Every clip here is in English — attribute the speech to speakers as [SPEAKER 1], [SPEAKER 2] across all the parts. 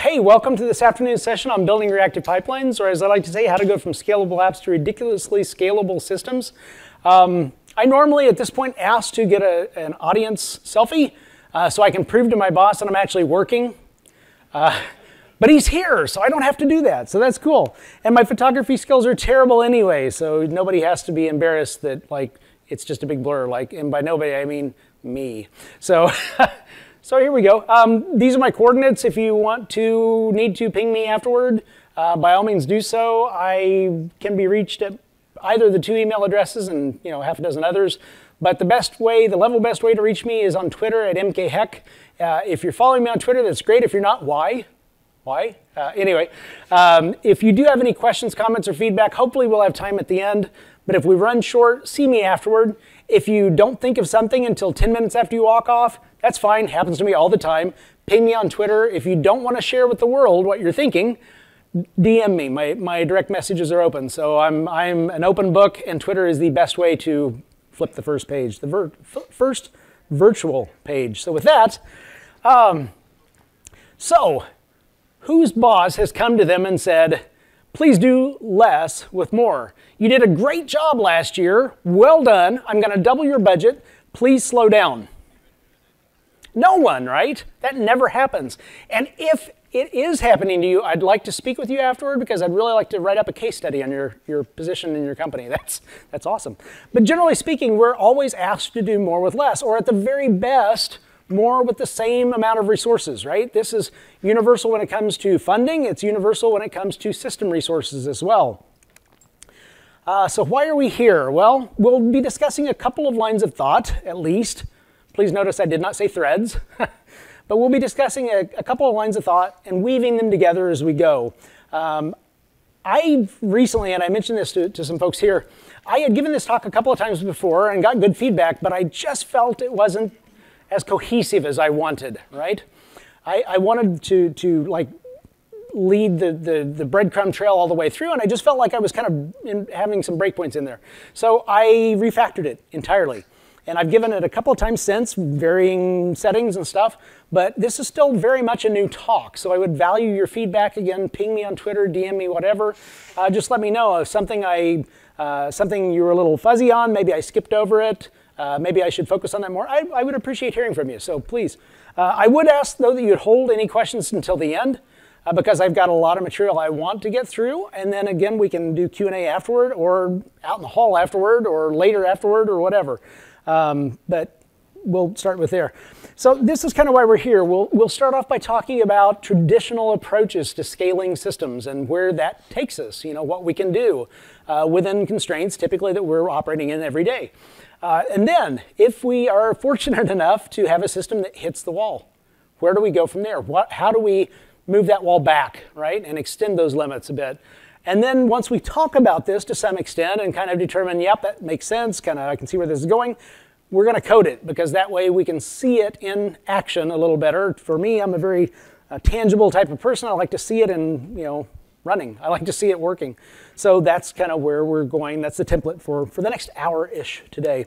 [SPEAKER 1] Hey, welcome to this afternoon's session on building reactive pipelines, or as I like to say, how to go from scalable apps to ridiculously scalable systems. Um, I normally, at this point, ask to get a, an audience selfie uh, so I can prove to my boss that I'm actually working. Uh, but he's here, so I don't have to do that, so that's cool. And my photography skills are terrible anyway, so nobody has to be embarrassed that, like, it's just a big blur. Like, and by nobody, I mean me. So. So here we go. Um, these are my coordinates. If you want to, need to ping me afterward, uh, by all means do so. I can be reached at either the two email addresses and you know half a dozen others. But the best way, the level best way to reach me is on Twitter at mkheck. Uh, if you're following me on Twitter, that's great. If you're not, why? Why? Uh, anyway, um, if you do have any questions, comments, or feedback, hopefully we'll have time at the end. But if we run short, see me afterward. If you don't think of something until 10 minutes after you walk off, that's fine, happens to me all the time. Ping me on Twitter. If you don't want to share with the world what you're thinking, DM me. My, my direct messages are open. So I'm, I'm an open book, and Twitter is the best way to flip the first page, the first virtual page. So with that, um, so whose boss has come to them and said, please do less with more? You did a great job last year. Well done. I'm going to double your budget. Please slow down. No one, right? That never happens. And if it is happening to you, I'd like to speak with you afterward because I'd really like to write up a case study on your, your position in your company. That's, that's awesome. But generally speaking, we're always asked to do more with less, or at the very best, more with the same amount of resources, right? This is universal when it comes to funding. It's universal when it comes to system resources as well. Uh, so why are we here? Well, we'll be discussing a couple of lines of thought, at least, Please notice I did not say threads, but we'll be discussing a, a, couple of lines of thought and weaving them together as we go. Um, I recently, and I mentioned this to, to some folks here, I had given this talk a couple of times before and got good feedback, but I just felt it wasn't as cohesive as I wanted, right? I, I wanted to, to like lead the, the, the, breadcrumb trail all the way through, and I just felt like I was kind of in, having some breakpoints in there. So I refactored it entirely. And I've given it a couple of times since, varying settings and stuff, but this is still very much a new talk. So I would value your feedback again. Ping me on Twitter, DM me, whatever. Uh, just let me know if something I, uh, something you were a little fuzzy on, maybe I skipped over it. Uh, maybe I should focus on that more. I, I would appreciate hearing from you, so please. Uh, I would ask, though, that you'd hold any questions until the end. Uh, because I've got a lot of material I want to get through. And then again, we can do Q&A afterward or out in the hall afterward or later afterward or whatever. Um, but we'll start with there. So this is kind of why we're here. We'll, we'll start off by talking about traditional approaches to scaling systems and where that takes us, you know, what we can do uh, within constraints typically that we're operating in every day. Uh, and then, if we are fortunate enough to have a system that hits the wall, where do we go from there? What, how do we move that wall back, right, and extend those limits a bit? And then once we talk about this to some extent and kind of determine, yep, that makes sense, kind of I can see where this is going, we're going to code it because that way we can see it in action a little better. For me, I'm a very uh, tangible type of person. I like to see it in, you know, running. I like to see it working. So that's kind of where we're going. That's the template for, for the next hour-ish today.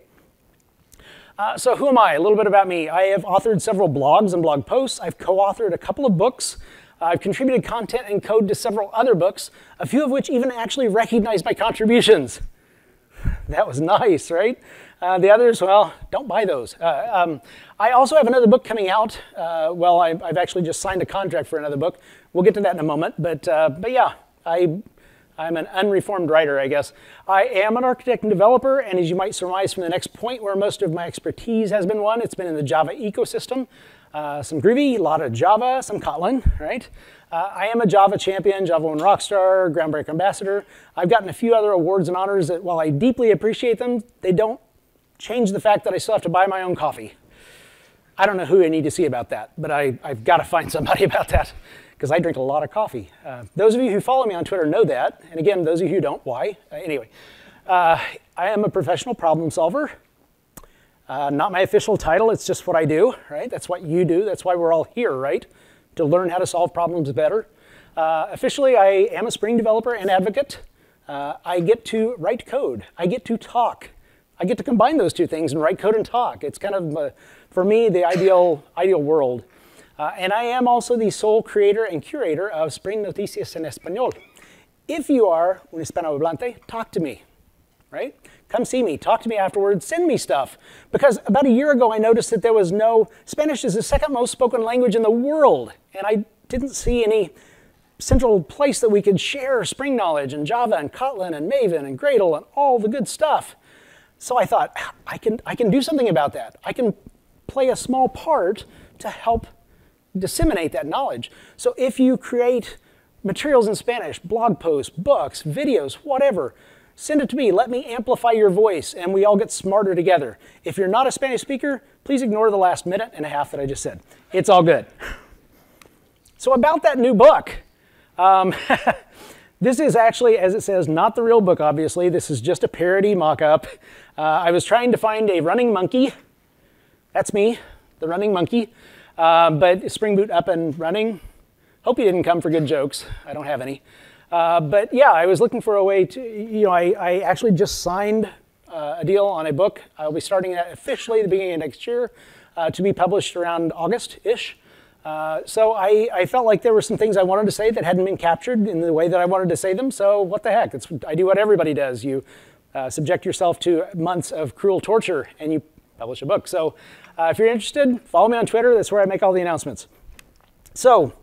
[SPEAKER 1] Uh, so who am I? A little bit about me. I have authored several blogs and blog posts. I've co-authored a couple of books. I've contributed content and code to several other books, a few of which even actually recognize my contributions. That was nice, right? Uh, the others, well, don't buy those. Uh, um, I also have another book coming out. Uh, well, I, have actually just signed a contract for another book. We'll get to that in a moment. But, uh, but yeah, I, I'm an unreformed writer, I guess. I am an architect and developer, and as you might surmise from the next point where most of my expertise has been won, it's been in the Java ecosystem. Uh, some Groovy, a lot of Java, some Kotlin, right? Uh, I am a Java champion, JavaOne Rockstar, Groundbreaker Ambassador. I've gotten a few other awards and honors that, while I deeply appreciate them, they don't change the fact that I still have to buy my own coffee. I don't know who I need to see about that, but I, have got to find somebody about that because I drink a lot of coffee. Uh, those of you who follow me on Twitter know that. And again, those of you who don't, why? Uh, anyway, uh, I am a professional problem solver. Uh, not my official title, it's just what I do, right? That's what you do. That's why we're all here, right? To learn how to solve problems better. Uh, officially, I am a Spring developer and advocate. Uh, I get to write code. I get to talk. I get to combine those two things and write code and talk. It's kind of, uh, for me, the ideal, ideal world. Uh, and I am also the sole creator and curator of Spring Noticias en Español. If you are un hispanohablante, talk to me, right? Come see me, talk to me afterwards, send me stuff. Because about a year ago, I noticed that there was no, Spanish is the second most spoken language in the world, and I didn't see any central place that we could share Spring knowledge and Java and Kotlin and Maven and Gradle and all the good stuff. So I thought, I can, I can do something about that. I can play a small part to help disseminate that knowledge. So if you create materials in Spanish, blog posts, books, videos, whatever, send it to me. Let me amplify your voice and we all get smarter together. If you're not a Spanish speaker, please ignore the last minute and a half that I just said. It's all good. So about that new book, um, this is actually, as it says, not the real book, obviously. This is just a parody mock-up. Uh, I was trying to find a running monkey. That's me, the running monkey. Uh, but Spring Boot up and running. Hope you didn't come for good jokes. I don't have any. Uh, but yeah, I was looking for a way to, you know, I, I actually just signed uh, a deal on a book. I'll be starting that officially the beginning of next year uh, to be published around August-ish. Uh, so I, I, felt like there were some things I wanted to say that hadn't been captured in the way that I wanted to say them. So what the heck? It's, I do what everybody does. You uh, subject yourself to months of cruel torture and you publish a book. So uh, if you're interested, follow me on Twitter. That's where I make all the announcements. So,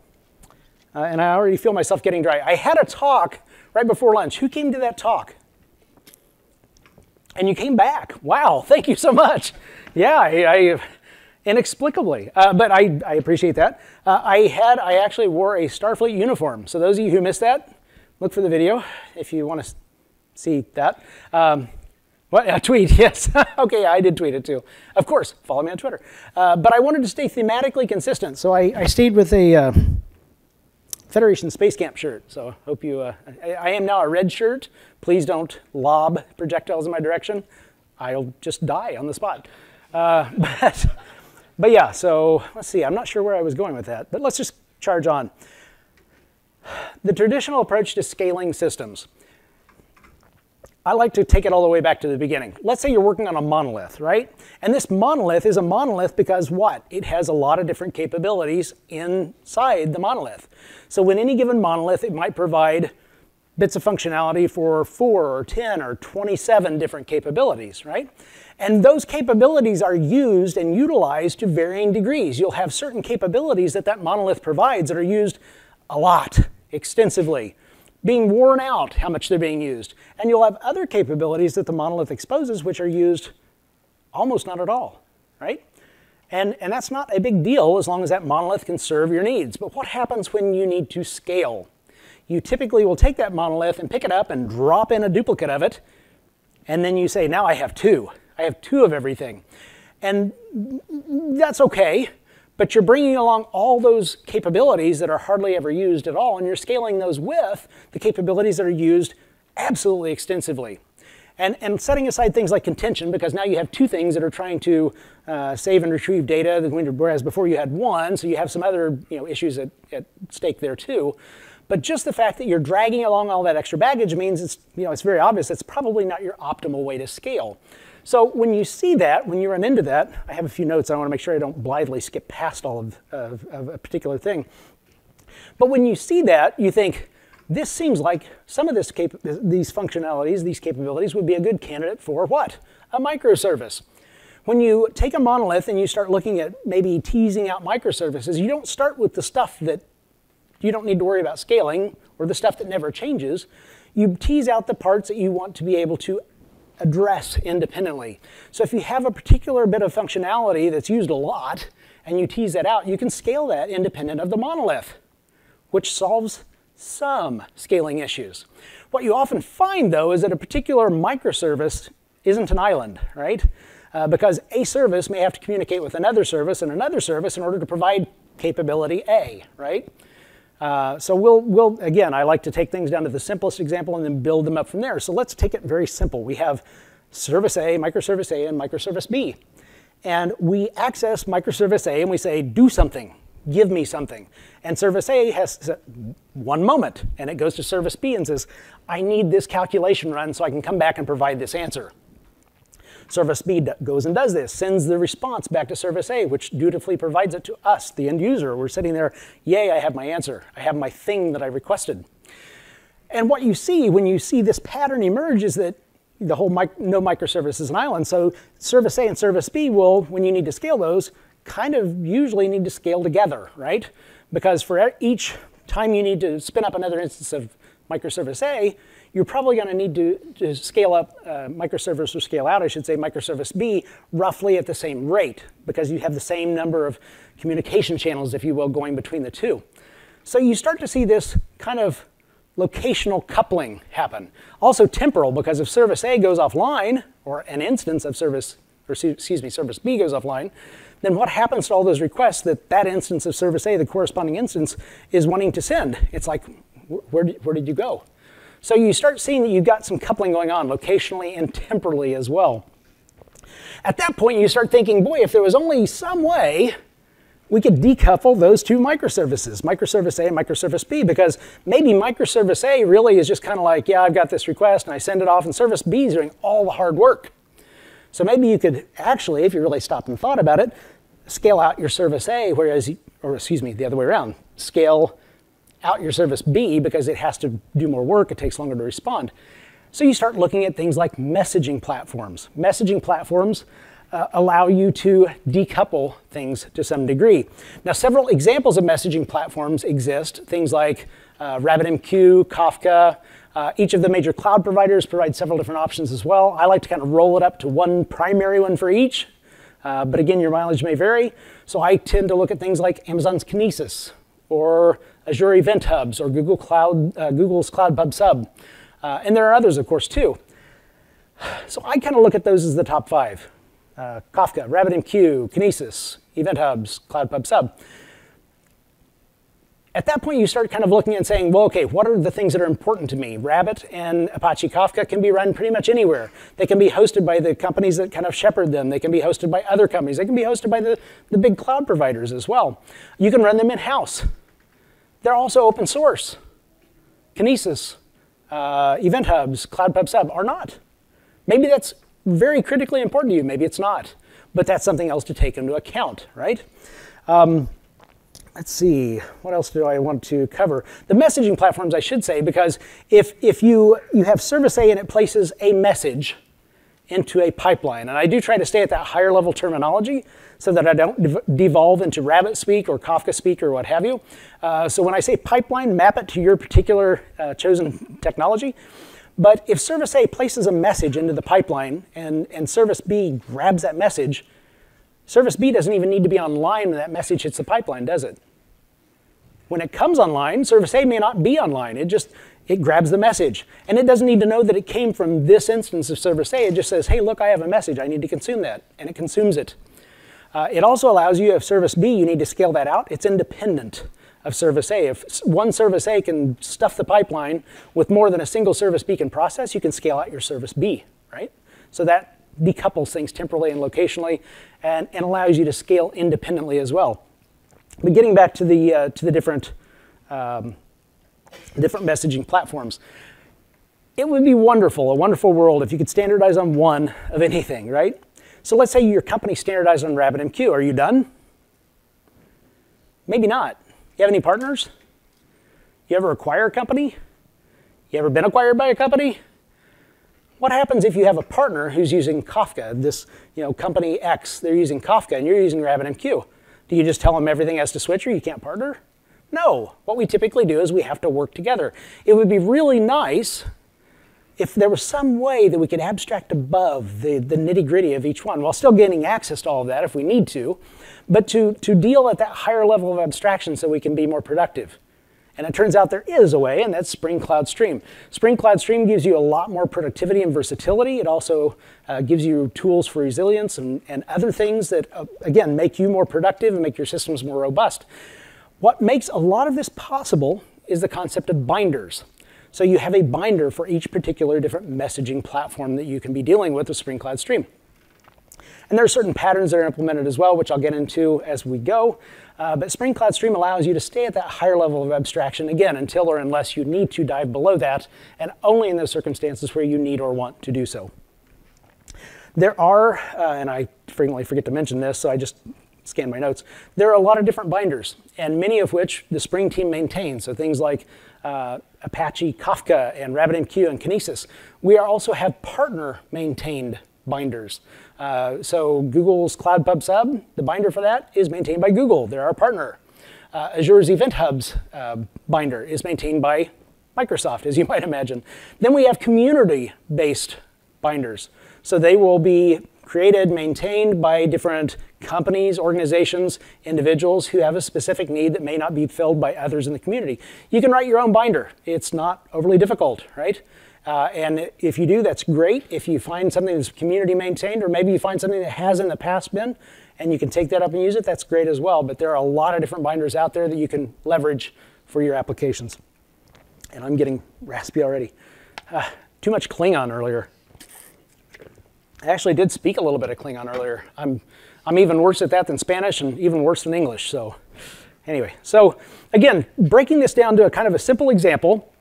[SPEAKER 1] uh, and I already feel myself getting dry. I had a talk right before lunch. Who came to that talk? And you came back. Wow, thank you so much. Yeah, I, I inexplicably. Uh, but I, I, appreciate that. Uh, I had, I actually wore a Starfleet uniform. So those of you who missed that, look for the video if you want to see that. Um, what, a tweet, yes. okay, I did tweet it too. Of course, follow me on Twitter. Uh, but I wanted to stay thematically consistent. So I, I stayed with a uh, Federation Space Camp shirt. So I hope you, uh, I, I am now a red shirt. Please don't lob projectiles in my direction. I'll just die on the spot. Uh, but but yeah, so let's see. I'm not sure where I was going with that, but let's just charge on. The traditional approach to scaling systems. I like to take it all the way back to the beginning. Let's say you're working on a monolith, right? And this monolith is a monolith because what? It has a lot of different capabilities inside the monolith. So when any given monolith, it might provide bits of functionality for four or 10 or 27 different capabilities, right? And those capabilities are used and utilized to varying degrees. You'll have certain capabilities that that monolith provides that are used a lot, extensively, being worn out how much they're being used. And you'll have other capabilities that the monolith exposes which are used almost not at all, right? And, and that's not a big deal as long as that monolith can serve your needs. But what happens when you need to scale? You typically will take that monolith and pick it up and drop in a duplicate of it, and then you say, now I have two. I have two of everything. And that's okay, but you're bringing along all those capabilities that are hardly ever used at all, and you're scaling those with the capabilities that are used absolutely extensively. And, and setting aside things like contention, because now you have two things that are trying to uh, save and retrieve data, whereas before you had one, so you have some other you know, issues at, at stake there too. But just the fact that you're dragging along all that extra baggage means it's, you know, it's very obvious it's probably not your optimal way to scale. So when you see that, when you run into that, I have a few notes. I want to make sure I don't blithely skip past all of, of, of a particular thing. But when you see that, you think, this seems like some of this these functionalities, these capabilities would be a good candidate for what? A microservice. When you take a monolith and you start looking at maybe teasing out microservices, you don't start with the stuff that you don't need to worry about scaling or the stuff that never changes. You tease out the parts that you want to be able to address independently. So if you have a particular bit of functionality that's used a lot, and you tease that out, you can scale that independent of the monolith, which solves some scaling issues. What you often find, though, is that a particular microservice isn't an island, right? Uh, because a service may have to communicate with another service and another service in order to provide capability A, right? Uh, so we'll, we'll, again, I like to take things down to the simplest example and then build them up from there. So let's take it very simple. We have service A, microservice A, and microservice B. And we access microservice A and we say, do something, give me something. And service A has one moment, and it goes to service B and says, I need this calculation run so I can come back and provide this answer. Service B goes and does this, sends the response back to Service A, which dutifully provides it to us, the end user. We're sitting there, yay, I have my answer. I have my thing that I requested. And what you see when you see this pattern emerge is that the whole mic no microservice is an island. So Service A and Service B will, when you need to scale those, kind of usually need to scale together, right? Because for each time you need to spin up another instance of microservice A, you're probably going to need to, scale up uh, microservice or scale out, I should say, microservice B roughly at the same rate because you have the same number of communication channels, if you will, going between the two. So you start to see this kind of locational coupling happen. Also temporal, because if service A goes offline, or an instance of service, or excuse me, service B goes offline, then what happens to all those requests that that instance of service A, the corresponding instance, is wanting to send? It's like, where where did you go? So you start seeing that you've got some coupling going on locationally and temporally as well. At that point, you start thinking, boy, if there was only some way we could decouple those two microservices, microservice A and microservice B, because maybe microservice A really is just kind of like, yeah, I've got this request and I send it off, and service B is doing all the hard work. So maybe you could actually, if you really stopped and thought about it, scale out your service A, whereas, or excuse me, the other way around, scale out your service B because it has to do more work, it takes longer to respond. So you start looking at things like messaging platforms. Messaging platforms uh, allow you to decouple things to some degree. Now, several examples of messaging platforms exist, things like uh, RabbitMQ, Kafka. Uh, each of the major cloud providers provide several different options as well. I like to kind of roll it up to one primary one for each, uh, but again, your mileage may vary. So I tend to look at things like Amazon's Kinesis, or Azure Event Hubs, or Google Cloud, uh, Google's Cloud Pub Sub. Uh, and there are others, of course, too. So I kind of look at those as the top five. Uh, Kafka, RabbitMQ, Kinesis, Event Hubs, Cloud Pub Sub. At that point, you start kind of looking and saying, well, okay, what are the things that are important to me? Rabbit and Apache Kafka can be run pretty much anywhere. They can be hosted by the companies that kind of shepherd them. They can be hosted by other companies. They can be hosted by the, the big cloud providers as well. You can run them in-house. They're also open source. Kinesis, uh, Event Hubs, Cloud Pub Sub are not. Maybe that's very critically important to you. Maybe it's not. But that's something else to take into account, right? Um, let's see, what else do I want to cover? The messaging platforms, I should say, because if, if you, you have service A and it places a message into a pipeline, and I do try to stay at that higher level terminology so that I don't devolve into rabbit speak or Kafka speak or what have you. Uh, so when I say pipeline, map it to your particular uh, chosen technology. But if service A places a message into the pipeline and, and service B grabs that message, service B doesn't even need to be online when that message hits the pipeline, does it? When it comes online, service A may not be online. It just it grabs the message. And it doesn't need to know that it came from this instance of service A. It just says, hey, look, I have a message. I need to consume that. And it consumes it. Uh, it also allows you, if service B, you need to scale that out. It's independent of service A. If one service A can stuff the pipeline with more than a single service B can process, you can scale out your service B, right? So that decouples things temporally and locationally and, and allows you to scale independently as well. But getting back to the, uh, to the different, um, different messaging platforms, it would be wonderful, a wonderful world if you could standardize on one of anything, right? So let's say your company standardized on RabbitMQ. Are you done? Maybe not. You have any partners? You ever acquire a company? You ever been acquired by a company? What happens if you have a partner who's using Kafka, this you know, company X, they're using Kafka and you're using RabbitMQ? Do you just tell them everything has to switch or you can't partner? No. What we typically do is we have to work together. It would be really nice if there was some way that we could abstract above the, the nitty gritty of each one while still gaining access to all of that if we need to, but to, to deal at that higher level of abstraction so we can be more productive. And it turns out there is a way, and that's Spring Cloud Stream. Spring Cloud Stream gives you a lot more productivity and versatility. It also uh, gives you tools for resilience and, and other things that, uh, again, make you more productive and make your systems more robust. What makes a lot of this possible is the concept of binders. So you have a binder for each particular different messaging platform that you can be dealing with with Spring Cloud Stream. And there are certain patterns that are implemented as well, which I'll get into as we go. Uh, but Spring Cloud Stream allows you to stay at that higher level of abstraction, again, until or unless you need to dive below that, and only in those circumstances where you need or want to do so. There are, uh, and I frequently forget to mention this, so I just scan my notes. There are a lot of different binders, and many of which the Spring team maintains. So things like uh, Apache Kafka and RabbitMQ and Kinesis. We also have partner maintained binders. Uh, so Google's Cloud Pub Sub, the binder for that is maintained by Google. They're our partner. Uh, Azure's Event Hubs uh, binder is maintained by Microsoft, as you might imagine. Then we have community-based binders. So they will be created, maintained by different companies, organizations, individuals who have a specific need that may not be filled by others in the community. You can write your own binder. It's not overly difficult, right? Uh, and if you do, that's great. If you find something that's community maintained, or maybe you find something that has in the past been, and you can take that up and use it, that's great as well. But there are a lot of different binders out there that you can leverage for your applications. And I'm getting raspy already. Uh, too much Klingon earlier. I actually did speak a little bit of Klingon earlier. I'm, I'm even worse at that than Spanish and even worse than English. So anyway, so again, breaking this down to a kind of a simple example,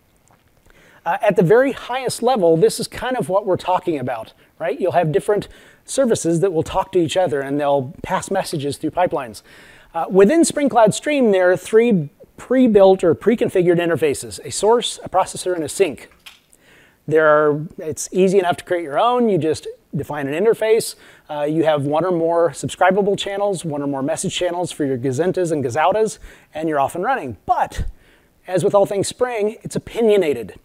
[SPEAKER 1] uh, at the very highest level, this is kind of what we're talking about, right? You'll have different services that will talk to each other and they'll pass messages through pipelines. Uh, within Spring Cloud Stream, there are three pre-built or pre-configured interfaces, a source, a processor, and a sink. There are, it's easy enough to create your own. You just define an interface. Uh, you have one or more subscribable channels, one or more message channels for your gazentas and gazoutas, and you're off and running. But as with all things Spring, it's opinionated.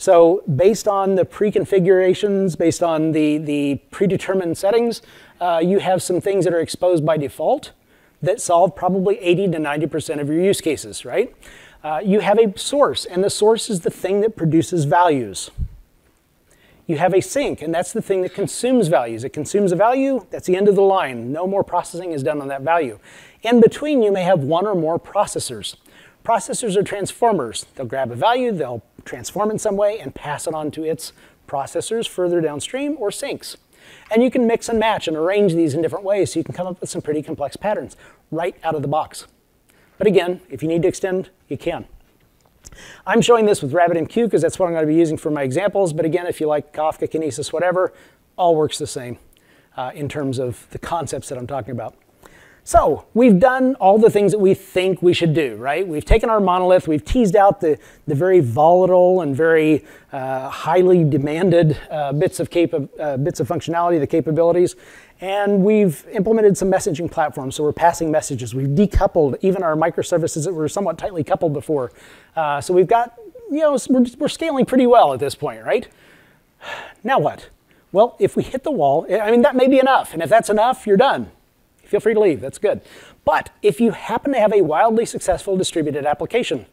[SPEAKER 1] So based on the pre-configurations, based on the, the predetermined settings, uh, you have some things that are exposed by default that solve probably 80 to 90% of your use cases, right? Uh, you have a source, and the source is the thing that produces values. You have a sink, and that's the thing that consumes values. It consumes a value, that's the end of the line. No more processing is done on that value. In between, you may have one or more processors. Processors are transformers. They'll grab a value, they'll transform in some way and pass it on to its processors further downstream or sinks. And you can mix and match and arrange these in different ways so you can come up with some pretty complex patterns right out of the box. But again, if you need to extend, you can. I'm showing this with RabbitMQ because that's what I'm going to be using for my examples. But again, if you like Kafka, Kinesis, whatever, all works the same uh, in terms of the concepts that I'm talking about. So we've done all the things that we think we should do, right? We've taken our monolith, we've teased out the, the very volatile and very uh, highly demanded uh, bits, of uh, bits of functionality, the capabilities, and we've implemented some messaging platforms, so we're passing messages. We've decoupled even our microservices that were somewhat tightly coupled before. Uh, so we've got, you know, we're, we're scaling pretty well at this point, right? Now what? Well, if we hit the wall, I mean, that may be enough. And if that's enough, you're done feel free to leave, that's good. But if you happen to have a wildly successful distributed application,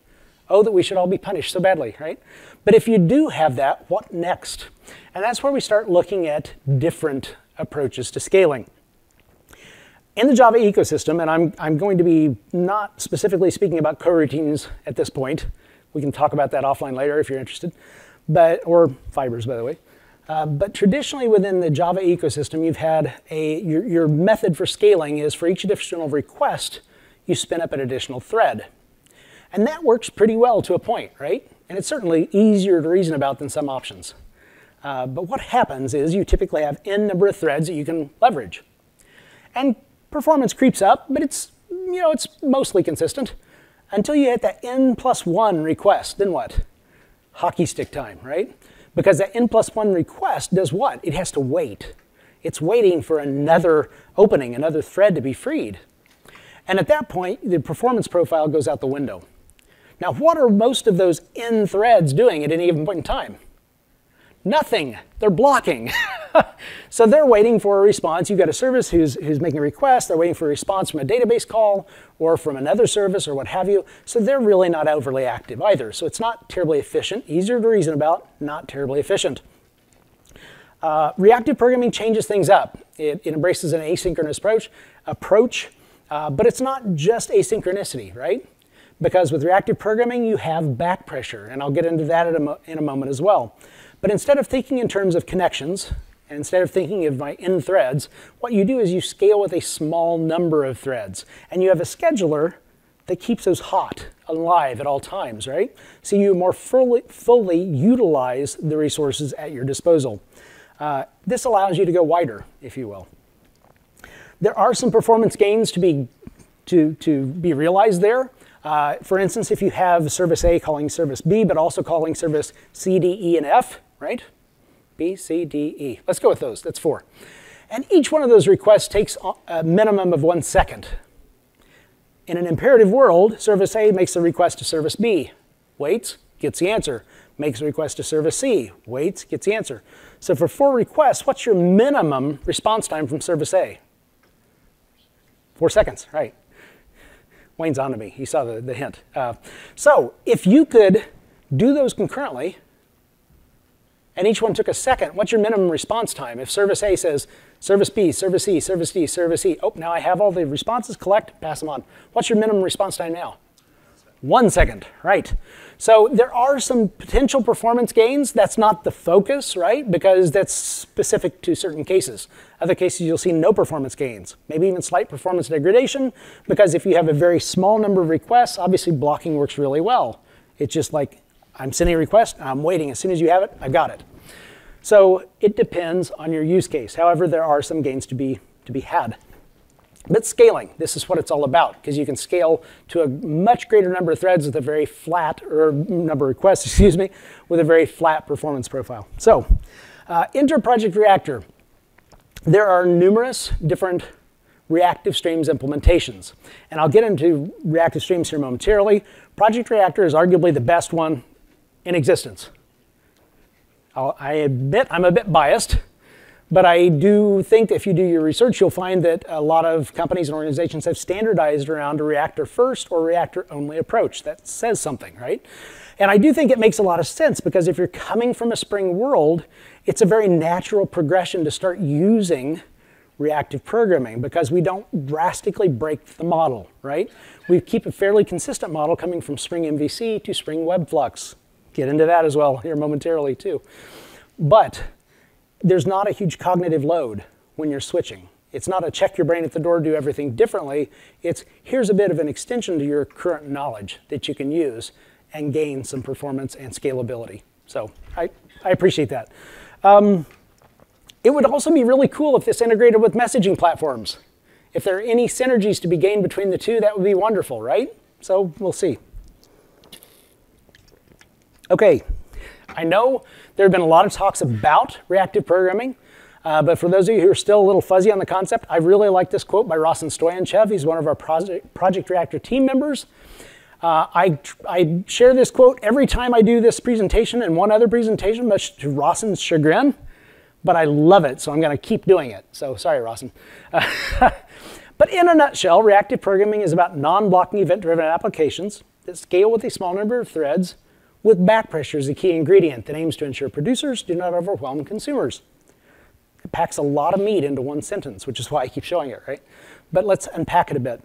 [SPEAKER 1] oh, that we should all be punished so badly, right? But if you do have that, what next? And that's where we start looking at different approaches to scaling. In the Java ecosystem, and I'm, I'm going to be not specifically speaking about coroutines at this point, we can talk about that offline later if you're interested, but, or fibers, by the way. Uh, but traditionally within the Java ecosystem, you've had a, your, your method for scaling is for each additional request, you spin up an additional thread. And that works pretty well to a point, right? And it's certainly easier to reason about than some options. Uh, but what happens is you typically have n number of threads that you can leverage. And performance creeps up, but it's, you know, it's mostly consistent until you hit that n plus one request. Then what? Hockey stick time, right? Because that n plus one request does what? It has to wait. It's waiting for another opening, another thread to be freed. And at that point, the performance profile goes out the window. Now, what are most of those n threads doing at any given point in time? Nothing. They're blocking. so they're waiting for a response. You've got a service who's, who's making a request. They're waiting for a response from a database call or from another service or what have you. So they're really not overly active either. So it's not terribly efficient. Easier to reason about, not terribly efficient. Uh, reactive programming changes things up. It, it embraces an asynchronous approach, approach uh, but it's not just asynchronicity, right? Because with reactive programming, you have back pressure, and I'll get into that a in a moment as well. But instead of thinking in terms of connections, and instead of thinking of my n threads, what you do is you scale with a small number of threads. And you have a scheduler that keeps those hot, alive at all times, right? So you more fully, fully utilize the resources at your disposal. Uh, this allows you to go wider, if you will. There are some performance gains to be, to, to be realized there. Uh, for instance, if you have service A calling service B, but also calling service C, D, E, and F, right? B, C, D, E. Let's go with those. That's four. And each one of those requests takes a minimum of one second. In an imperative world, service A makes a request to service B, waits, gets the answer, makes a request to service C, waits, gets the answer. So for four requests, what's your minimum response time from service A? Four seconds, right. Wayne's on to me. He saw the, the hint. Uh, so if you could do those concurrently, and each one took a second, what's your minimum response time? If service A says, service B, service C, service D, service E, oh, now I have all the responses, collect, pass them on. What's your minimum response time now? One second, right. So there are some potential performance gains. That's not the focus, right? Because that's specific to certain cases. Other cases, you'll see no performance gains, maybe even slight performance degradation, because if you have a very small number of requests, obviously blocking works really well. It's just like, I'm sending a request, I'm waiting. As soon as you have it, I've got it. So it depends on your use case. However, there are some gains to be, to be had. But scaling, this is what it's all about, because you can scale to a much greater number of threads with a very flat, or number of requests, excuse me, with a very flat performance profile. So, uh, Project Reactor. There are numerous different reactive streams implementations. And I'll get into reactive streams here momentarily. Project Reactor is arguably the best one in existence. I'll, I admit I'm a bit biased. But I do think if you do your research, you'll find that a lot of companies and organizations have standardized around a reactor first or reactor only approach. That says something, right? And I do think it makes a lot of sense because if you're coming from a Spring world, it's a very natural progression to start using reactive programming because we don't drastically break the model, right? We keep a fairly consistent model coming from Spring MVC to Spring WebFlux. Get into that as well here momentarily too. But there's not a huge cognitive load when you're switching. It's not a check your brain at the door, do everything differently. It's here's a bit of an extension to your current knowledge that you can use and gain some performance and scalability. So I, I appreciate that. Um, it would also be really cool if this integrated with messaging platforms. If there are any synergies to be gained between the two, that would be wonderful, right? So we'll see. Okay, I know there have been a lot of talks about reactive programming, uh, but for those of you who are still a little fuzzy on the concept, I really like this quote by Rossen Stoyanchev. He's one of our Project, Project Reactor team members. Uh, I, I share this quote every time I do this presentation and one other presentation, much to Rossen's chagrin, but I love it, so I'm going to keep doing it. So sorry. Uh, but in a nutshell, reactive programming is about non-blocking event-driven applications that scale with a small number of threads with back pressure as a key ingredient that aims to ensure producers do not overwhelm consumers. It packs a lot of meat into one sentence, which is why I keep showing it, right? But let's unpack it a bit.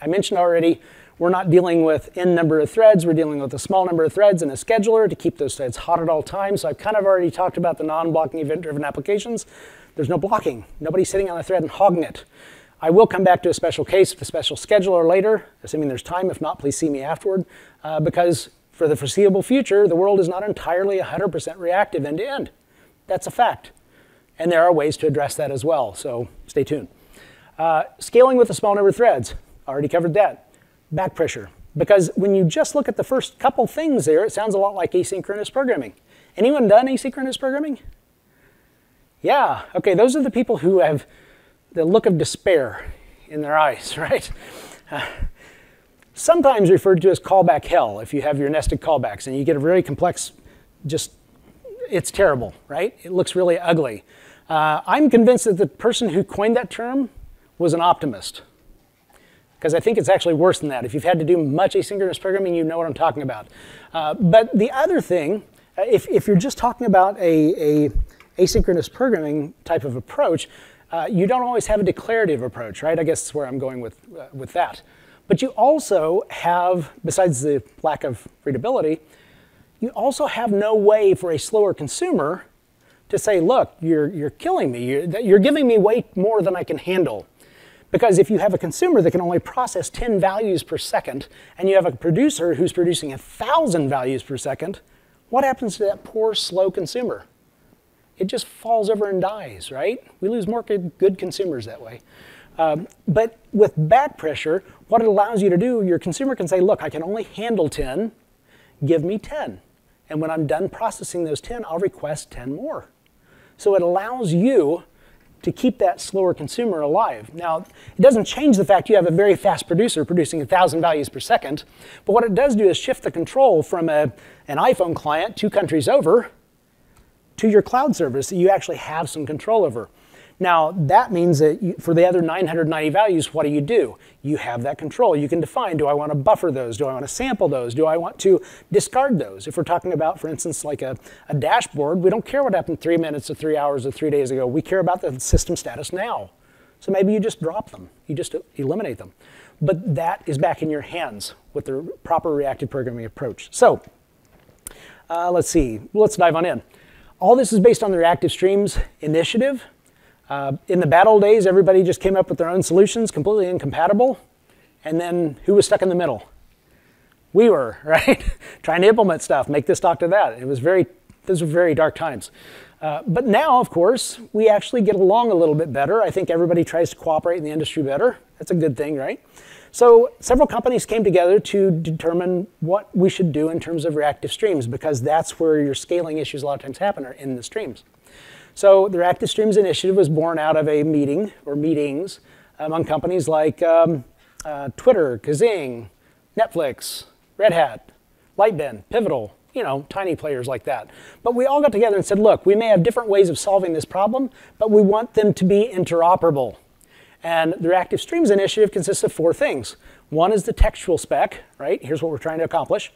[SPEAKER 1] I mentioned already, we're not dealing with n number of threads, we're dealing with a small number of threads and a scheduler to keep those threads hot at all times. So I've kind of already talked about the non-blocking event-driven applications. There's no blocking. Nobody's sitting on a thread and hogging it. I will come back to a special case with a special scheduler later, assuming there's time. If not, please see me afterward, uh, because for the foreseeable future, the world is not entirely 100% reactive end to end. That's a fact. And there are ways to address that as well, so stay tuned. Uh, scaling with a small number of threads, already covered that. Back pressure, because when you just look at the first couple things there, it sounds a lot like asynchronous programming. Anyone done asynchronous programming? Yeah, okay, those are the people who have the look of despair in their eyes, right? Sometimes referred to as callback hell if you have your nested callbacks and you get a very complex, just, it's terrible, right? It looks really ugly. Uh, I'm convinced that the person who coined that term was an optimist. Because I think it's actually worse than that. If you've had to do much asynchronous programming, you know what I'm talking about. Uh, but the other thing, uh, if, if you're just talking about a, a asynchronous programming type of approach, uh, you don't always have a declarative approach, right? I guess that's where I'm going with, uh, with that. But you also have, besides the lack of readability, you also have no way for a slower consumer to say, look, you're, you're killing me. You're, you're giving me way more than I can handle. Because if you have a consumer that can only process 10 values per second, and you have a producer who's producing 1,000 values per second, what happens to that poor, slow consumer? it just falls over and dies, right? We lose more good, consumers that way. Um, but with back pressure, what it allows you to do, your consumer can say, look, I can only handle 10, give me 10. And when I'm done processing those 10, I'll request 10 more. So it allows you to keep that slower consumer alive. Now, it doesn't change the fact you have a very fast producer producing 1,000 values per second, but what it does do is shift the control from a, an iPhone client two countries over to your cloud service that you actually have some control over. Now, that means that you, for the other 990 values, what do you do? You have that control. You can define, do I want to buffer those? Do I want to sample those? Do I want to discard those? If we're talking about, for instance, like a, a dashboard, we don't care what happened three minutes or three hours or three days ago. We care about the system status now. So maybe you just drop them. You just eliminate them. But that is back in your hands with the proper reactive programming approach. So uh, let's see. Let's dive on in. All this is based on the Reactive Streams initiative. Uh, in the bad old days, everybody just came up with their own solutions, completely incompatible. And then who was stuck in the middle? We were, right? Trying to implement stuff, make this talk to that. It was very, those were very dark times. Uh, but now, of course, we actually get along a little bit better. I think everybody tries to cooperate in the industry better. That's a good thing, right? So several companies came together to determine what we should do in terms of reactive streams because that's where your scaling issues a lot of times happen are in the streams. So the Reactive Streams Initiative was born out of a meeting or meetings among companies like um, uh, Twitter, Kaazing, Netflix, Red Hat, Lightbend, Pivotal, you know, tiny players like that. But we all got together and said, look, we may have different ways of solving this problem, but we want them to be interoperable. And the Reactive Streams Initiative consists of four things. One is the textual spec, right? Here's what we're trying to accomplish.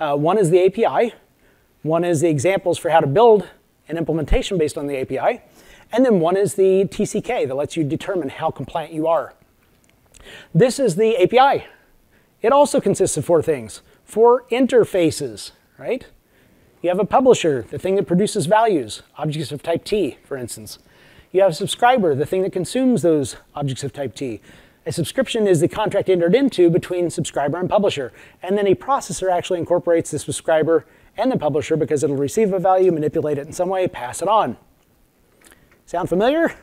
[SPEAKER 1] Uh, one is the API. One is the examples for how to build an implementation based on the API. And then one is the TCK that lets you determine how compliant you are. This is the API. It also consists of four things. Four interfaces, right? You have a publisher, the thing that produces values, objects of type T, for instance. You have a subscriber, the thing that consumes those objects of type T. A subscription is the contract entered into between subscriber and publisher. And then a processor actually incorporates the subscriber and the publisher because it'll receive a value, manipulate it in some way, pass it on. Sound familiar?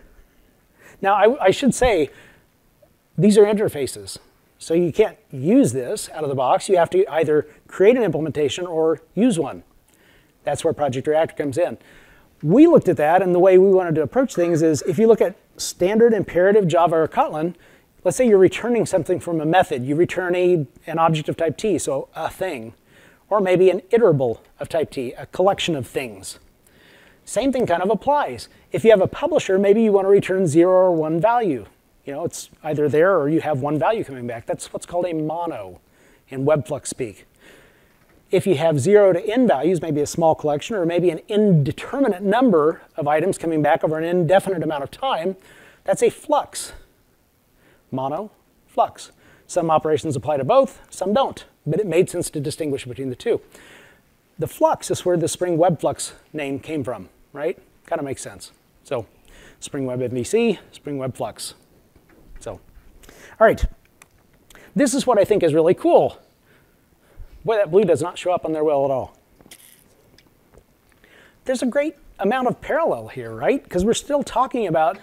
[SPEAKER 1] Now, I, I should say, these are interfaces. So you can't use this out of the box. You have to either create an implementation or use one. That's where Project Reactor comes in. We looked at that, and the way we wanted to approach things is if you look at standard imperative Java or Kotlin, let's say you're returning something from a method. You return a, an object of type T, so a thing or maybe an iterable of type T, a collection of things. Same thing kind of applies. If you have a publisher, maybe you want to return zero or one value. You know, it's either there or you have one value coming back. That's what's called a mono in Webflux speak. If you have zero to n values, maybe a small collection, or maybe an indeterminate number of items coming back over an indefinite amount of time, that's a flux. Mono, flux. Some operations apply to both, some don't but it made sense to distinguish between the two. The flux is where the Spring Web Flux name came from, right? Kind of makes sense. So Spring Web MVC, Spring Web Flux. So, all right. This is what I think is really cool. Boy, that blue does not show up on there well at all. There's a great amount of parallel here, right? Because we're still talking about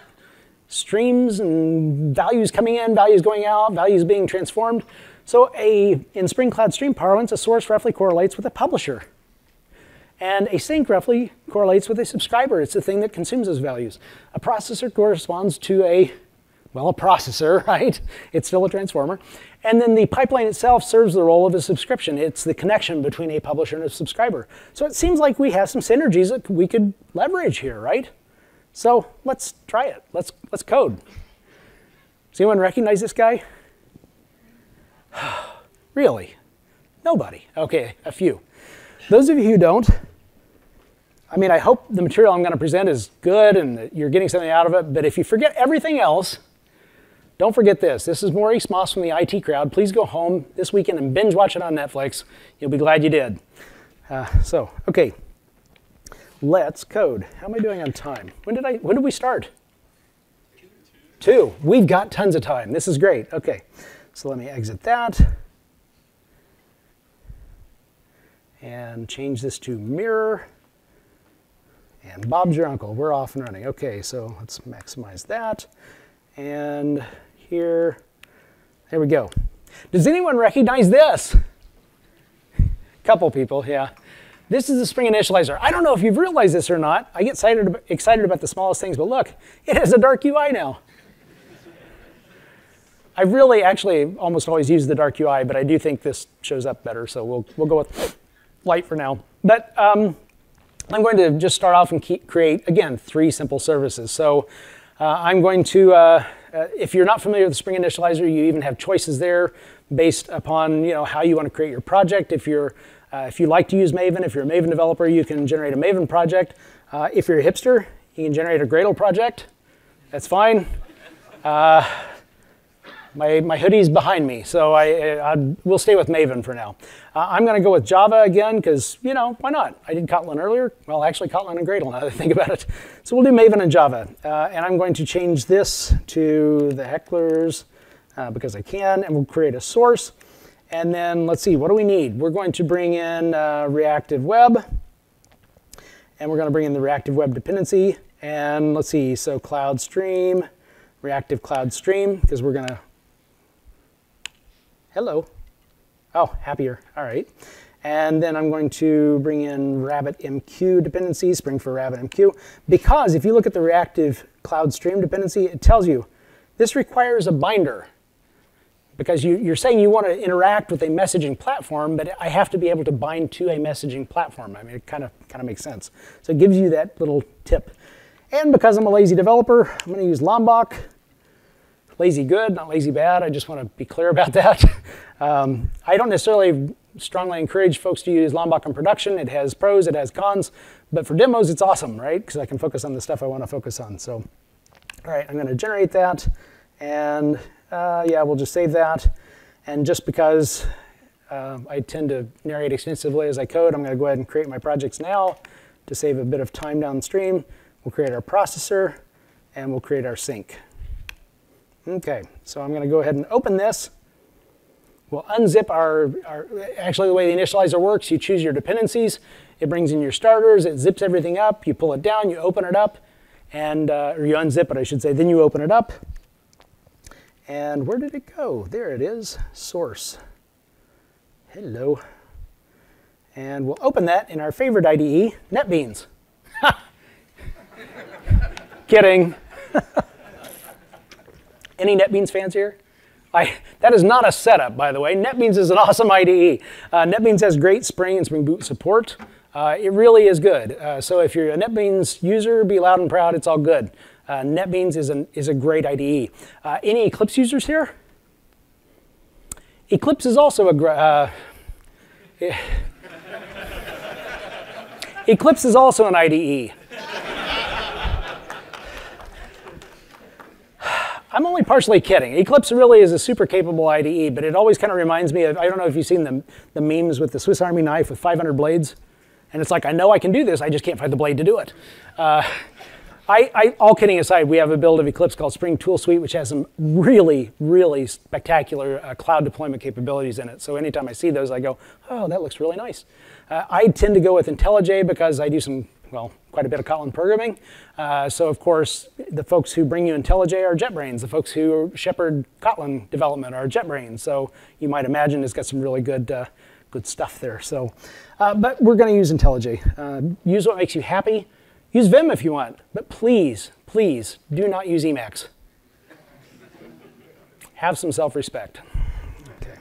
[SPEAKER 1] streams and values coming in, values going out, values being transformed. So a, in Spring Cloud Stream parlance, a source roughly correlates with a publisher. And a sink roughly correlates with a subscriber. It's the thing that consumes those values. A processor corresponds to a, well, a processor, right? It's still a transformer. And then the pipeline itself serves the role of a subscription. It's the connection between a publisher and a subscriber. So it seems like we have some synergies that we could leverage here, right? So let's try it. Let's, let's code. Does anyone recognize this guy? really? Nobody. Okay, a few. Those of you who don't, I mean, I hope the material I'm going to present is good and that you're getting something out of it, but if you forget everything else, don't forget this. This is Maurice Moss from the IT crowd. Please go home this weekend and binge watch it on Netflix. You'll be glad you did. Uh, so, okay, let's code. How am I doing on time? When did I? When did we start? Two. We've got tons of time. This is great. Okay. So let me exit that and change this to mirror And Bob's your uncle. We're off and running. Okay, so let's maximize that. And here, there we go. Does anyone recognize this? Couple people, yeah. This is the Spring Initializr. I don't know if you've realized this or not. I get excited, excited about the smallest things, but look, it has a dark UI now. I really actually almost always use the dark UI, but I do think this shows up better, so we'll, we'll go with light for now. But um, I'm going to just start off and keep, create, again, three simple services. So uh, I'm going to, uh, uh, if you're not familiar with the Spring Initializr, you even have choices there based upon you know, how you want to create your project. If, you're, uh, if you like to use Maven, if you're a Maven developer, you can generate a Maven project. Uh, if you're a hipster, you can generate a Gradle project. That's fine. My, my hoodie's behind me, so I, I, will stay with Maven for now. Uh, I'm going to go with Java again because, you know, why not? I did Kotlin earlier. Well, actually, Kotlin and Gradle now that I think about it. So we'll do Maven and Java. Uh, and I'm going to change this to the hecklers uh, because I can, and we'll create a source. And then let's see, what do we need? We're going to bring in uh, reactive web, and we're going to bring in the reactive web dependency. And let's see, so cloud stream, reactive cloud stream, because we're going to Hello. Oh, happier. All right. And then I'm going to bring in RabbitMQ dependency, Spring for RabbitMQ, because if you look at the reactive cloud stream dependency, it tells you this requires a binder. Because you, are saying you want to interact with a messaging platform, but I have to be able to bind to a messaging platform. I mean, it kind of kind of makes sense. So it gives you that little tip. And because I'm a lazy developer, I'm going to use Lombok lazy good, not lazy bad. I just want to be clear about that. um, I don't necessarily strongly encourage folks to use Lombok in production. It has pros, it has cons, but for demos, it's awesome, right? Because I can focus on the stuff I want to focus on. So, all right, I'm going to generate that, and uh, yeah, we'll just save that. And just because uh, I tend to narrate extensively as I code, I'm going to go ahead and create my projects now to save a bit of time downstream. We'll create our processor, and we'll create our sink. Okay, so I'm going to go ahead and open this. We'll unzip our, our, actually the way the initializer works, you choose your dependencies, it brings in your starters, it zips everything up, you pull it down, you open it up, and, uh, or you unzip it, I should say, then you open it up. And where did it go? There it is, source. Hello. And we'll open that in our favorite IDE, NetBeans. Kidding. Any NetBeans fans here? I, that is not a setup, by the way. NetBeans is an awesome IDE. Uh, NetBeans has great Spring and Spring Boot support. Uh, it really is good. Uh, so if you're a NetBeans user, be loud and proud. It's all good. Uh, NetBeans is, an, is a great IDE. Uh, any Eclipse users here? Eclipse is also a great. Uh, Eclipse is also an IDE. I'm only partially kidding. Eclipse really is a super capable IDE, but it always kind of reminds me of, I don't know if you've seen the, the memes with the Swiss Army knife with 500 blades. And it's like, I know I can do this, I just can't find the blade to do it. Uh, I, I, all kidding aside, we have a build of Eclipse called Spring Tool Suite, which has some really, really spectacular uh, cloud deployment capabilities in it. So anytime I see those, I go, oh, that looks really nice. Uh, I tend to go with IntelliJ because I do some well, quite a bit of Kotlin programming. Uh, so of course, the folks who bring you IntelliJ are JetBrains. The folks who shepherd Kotlin development are JetBrains. So you might imagine it's got some really good, uh, good stuff there. So, uh, but we're going to use IntelliJ. Uh, use what makes you happy. Use Vim if you want, but please, please do not use Emacs. Have some self-respect. Okay.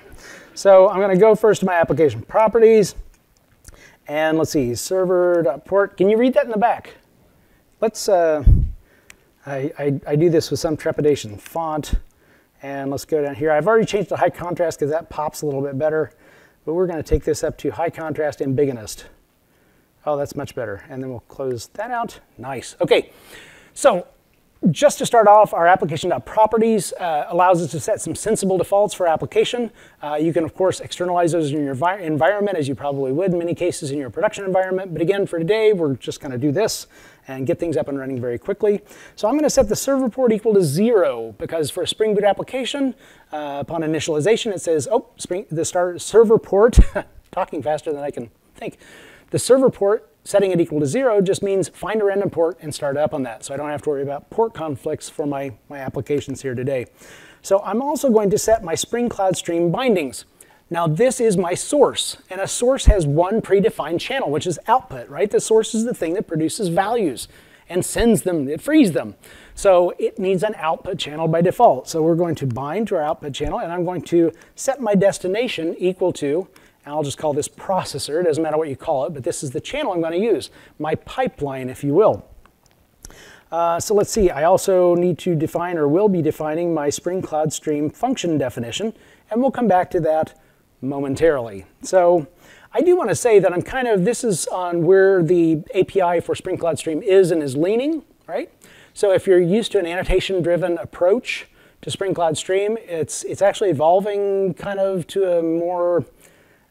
[SPEAKER 1] So I'm going to go first to my application properties. And let's see, server.port. Can you read that in the back? Let's, uh, I, I, I, do this with some trepidation. Font, and let's go down here. I've already changed to high contrast because that pops a little bit better. But we're going to take this up to high contrast and biggest. Oh, that's much better. And then we'll close that out. Nice. Okay, so just to start off, our application.properties uh, allows us to set some sensible defaults for application. Uh, you can, of course, externalize those in your environment, as you probably would in many cases in your production environment. But again, for today, we're just going to do this and get things up and running very quickly. So I'm going to set the server port equal to zero because for a Spring Boot application, uh, upon initialization, it says, oh, Spring, the start server port, talking faster than I can think. The server port setting it equal to zero just means find a random port and start up on that. So I don't have to worry about port conflicts for my, my applications here today. So I'm also going to set my Spring Cloud Stream bindings. Now this is my source, and a source has one predefined channel, which is output, right? The source is the thing that produces values and sends them, it frees them. So it needs an output channel by default. So we're going to bind to our output channel, and I'm going to set my destination equal to I'll just call this processor. It doesn't matter what you call it, but this is the channel I'm going to use, my pipeline, if you will. Uh, so let's see, I also need to define or will be defining my Spring Cloud Stream function definition, and we'll come back to that momentarily. So I do want to say that I'm kind of, this is on where the API for Spring Cloud Stream is and is leaning, right? So if you're used to an annotation-driven approach to Spring Cloud Stream, it's, it's actually evolving kind of to a more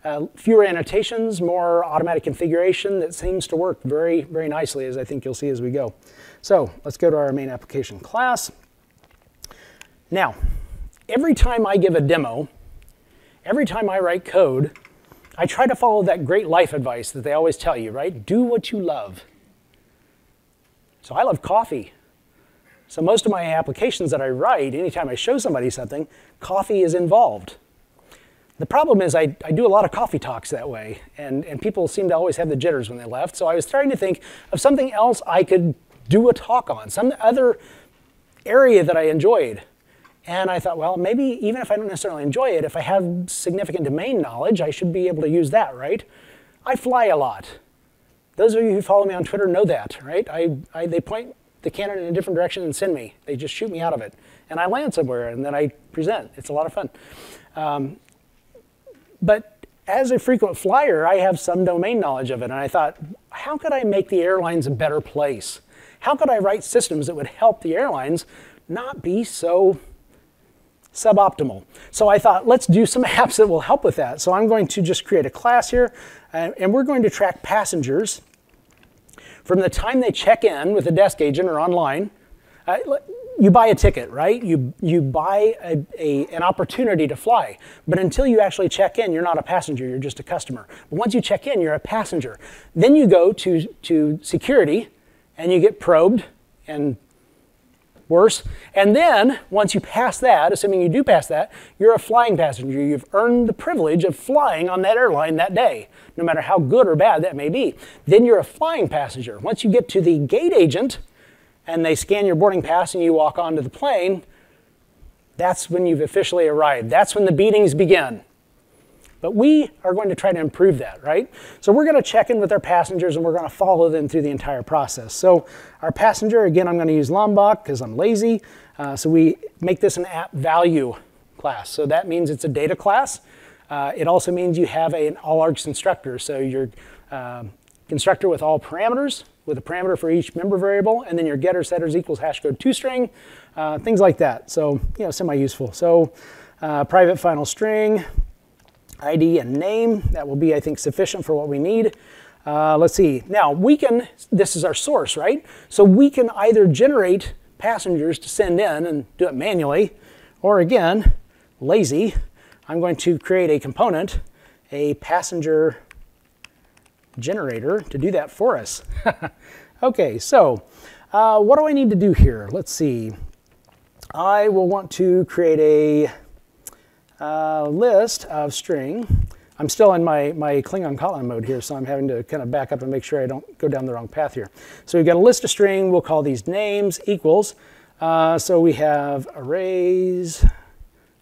[SPEAKER 1] uh, fewer annotations, more automatic configuration that seems to work very, very nicely, as I think you'll see as we go. So let's go to our main application class. Now, every time I give a demo, every time I write code, I try to follow that great life advice that they always tell you, right? Do what you love. So I love coffee. So most of my applications that I write, anytime I show somebody something, coffee is involved. The problem is I, I do a lot of coffee talks that way, and, and people seem to always have the jitters when they left. So I was trying to think of something else I could do a talk on, some other area that I enjoyed. And I thought, well, maybe even if I don't necessarily enjoy it, if I have significant domain knowledge, I should be able to use that, right? I fly a lot. Those of you who follow me on Twitter know that, right? I, I, they point the cannon in a different direction and send me. They just shoot me out of it. And I land somewhere, and then I present. It's a lot of fun. Um, but as a frequent flyer, I have some domain knowledge of it. And I thought, how could I make the airlines a better place? How could I write systems that would help the airlines not be so suboptimal? So I thought, let's do some apps that will help with that. So I'm going to just create a class here, and we're going to track passengers from the time they check in with a desk agent or online. Uh, you buy a ticket, right? You, you buy a, a, an opportunity to fly. But until you actually check in, you're not a passenger, you're just a customer. But once you check in, you're a passenger. Then you go to, to security and you get probed and worse. And then once you pass that, assuming you do pass that, you're a flying passenger. You've earned the privilege of flying on that airline that day, no matter how good or bad that may be. Then you're a flying passenger. Once you get to the gate agent, and they scan your boarding pass and you walk onto the plane, that's when you've officially arrived. That's when the beatings begin. But we are going to try to improve that, right? So we're going to check in with our passengers and we're going to follow them through the entire process. So our passenger, again, I'm going to use Lombok because I'm lazy. Uh, so we make this an app value class. So that means it's a data class. Uh, it also means you have a, an all args constructor. So your constructor with all parameters with a parameter for each member variable, and then your getter setters equals hashcode toString, uh, things like that. So, you know, semi-useful. So, uh, private final string, ID and name, that will be, I think, sufficient for what we need. Uh, let's see. Now, we can, this is our source, right? So we can either generate passengers to send in and do it manually, or again, lazy, I'm going to create a component, a passenger generator to do that for us. okay, so uh, what do I need to do here? Let's see. I will want to create a uh, list of string. I'm still in my, my Klingon Kotlin mode here, so I'm having to kind of back up and make sure I don't go down the wrong path here. So we've got a list of string. We'll call these names equals. Uh, so we have arrays,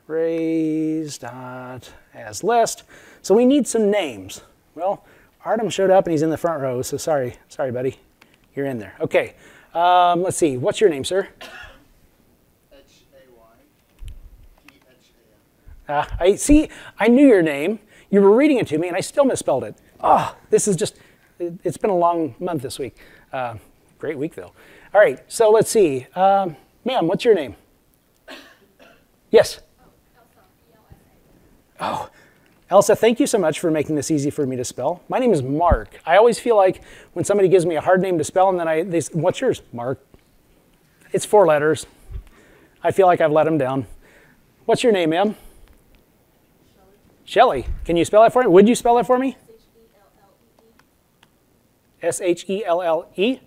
[SPEAKER 1] arrays dot as list. So we need some names. Well, Artem showed up and he's in the front row, so sorry, sorry, buddy. You're in there. Okay. Um, let's see. What's your name, sir? Uh, I see. I knew your name. You were reading it to me, and I still misspelled it. Oh, this is just. It, has been a long month this week. Uh, great week though. All right. So let's see. Um, ma'am, what's your name? Yes. Oh, Elsa, thank you so much for making this easy for me to spell. My name is Mark. I always feel like when somebody gives me a hard name to spell and then I, they, say, what's yours? Mark. It's four letters. I feel like I've let them down. What's your name, ma'am? Shelly. Can you spell that for me? Would you spell that for me? S H E L L E?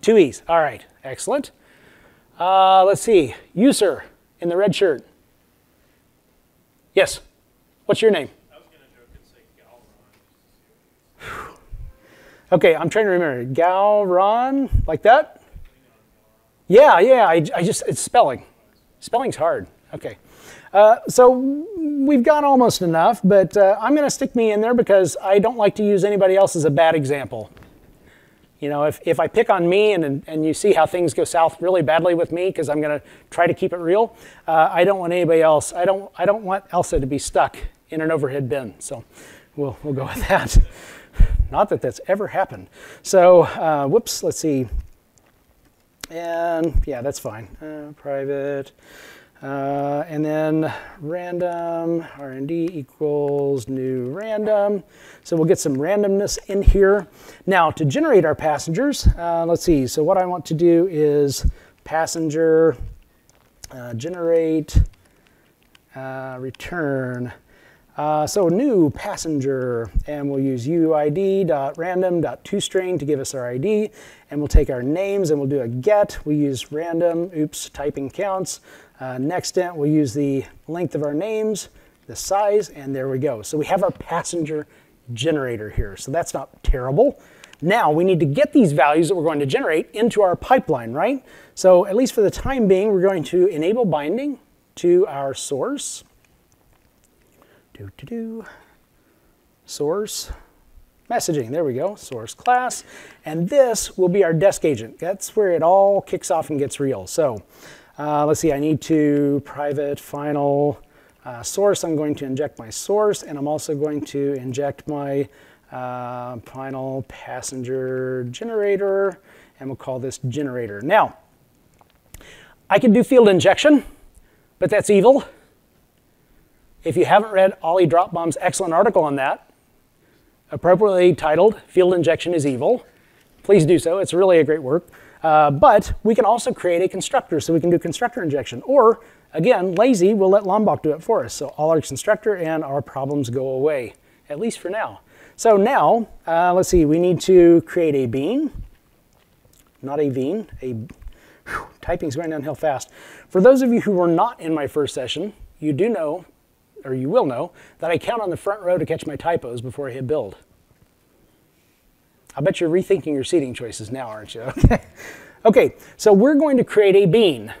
[SPEAKER 1] Two E's. All right, excellent. Uh, let's see, You, sir, in the red shirt. Yes, what's your name? Okay, I'm trying to remember. Galron, like that? Yeah, yeah, I, I just, it's spelling. Spelling's hard. Okay. Uh, so we've got almost enough, but uh, I'm going to stick me in there because I don't like to use anybody else as a bad example. You know, if, if I pick on me and, and you see how things go south really badly with me because I'm going to try to keep it real, uh, I don't want anybody else. I don't, I don't want Elsa to be stuck in an overhead bin. So we'll, we'll go with that. Not that that's ever happened. So, uh, whoops, let's see. And yeah, that's fine. Uh, private. Uh, and then random, R&D equals new random. So we'll get some randomness in here. Now to generate our passengers, uh, let's see. So what I want to do is passenger uh, generate uh, return. Uh, so new passenger, and we'll use uid.random.toString to give us our ID, and we'll take our names and we'll do a get. We use random, oops, typing counts. Uh, nextInt, we'll use the length of our names, the size, and there we go. So we have our passenger generator here. So that's not terrible. Now we need to get these values that we're going to generate into our pipeline, right? So at least for the time being, we're going to enable binding to our source. Do, do, do. Source messaging. There we go, source class. And this will be our desk agent. That's where it all kicks off and gets real. So uh, let's see, I need to private final uh, source. I'm going to inject my source, and I'm also going to inject my uh, final passenger generator, and we'll call this generator. Now, I can do field injection, but that's evil. If you haven't read Ollie Drotbohm's excellent article on that, appropriately titled Field Injection is Evil, please do so. It's really a great work. Uh, but we can also create a constructor, so we can do constructor injection. Or, again, lazy, we'll let Lombok do it for us. So all our constructor and our problems go away, at least for now. So now, uh, let's see, we need to create a bean, not a bean, a, whew, typing's going downhill fast. For those of you who were not in my first session, you do know, or you will know, that I count on the front row to catch my typos before I hit build. I bet you're rethinking your seating choices now, aren't you? okay, okay, so we're going to create a bean.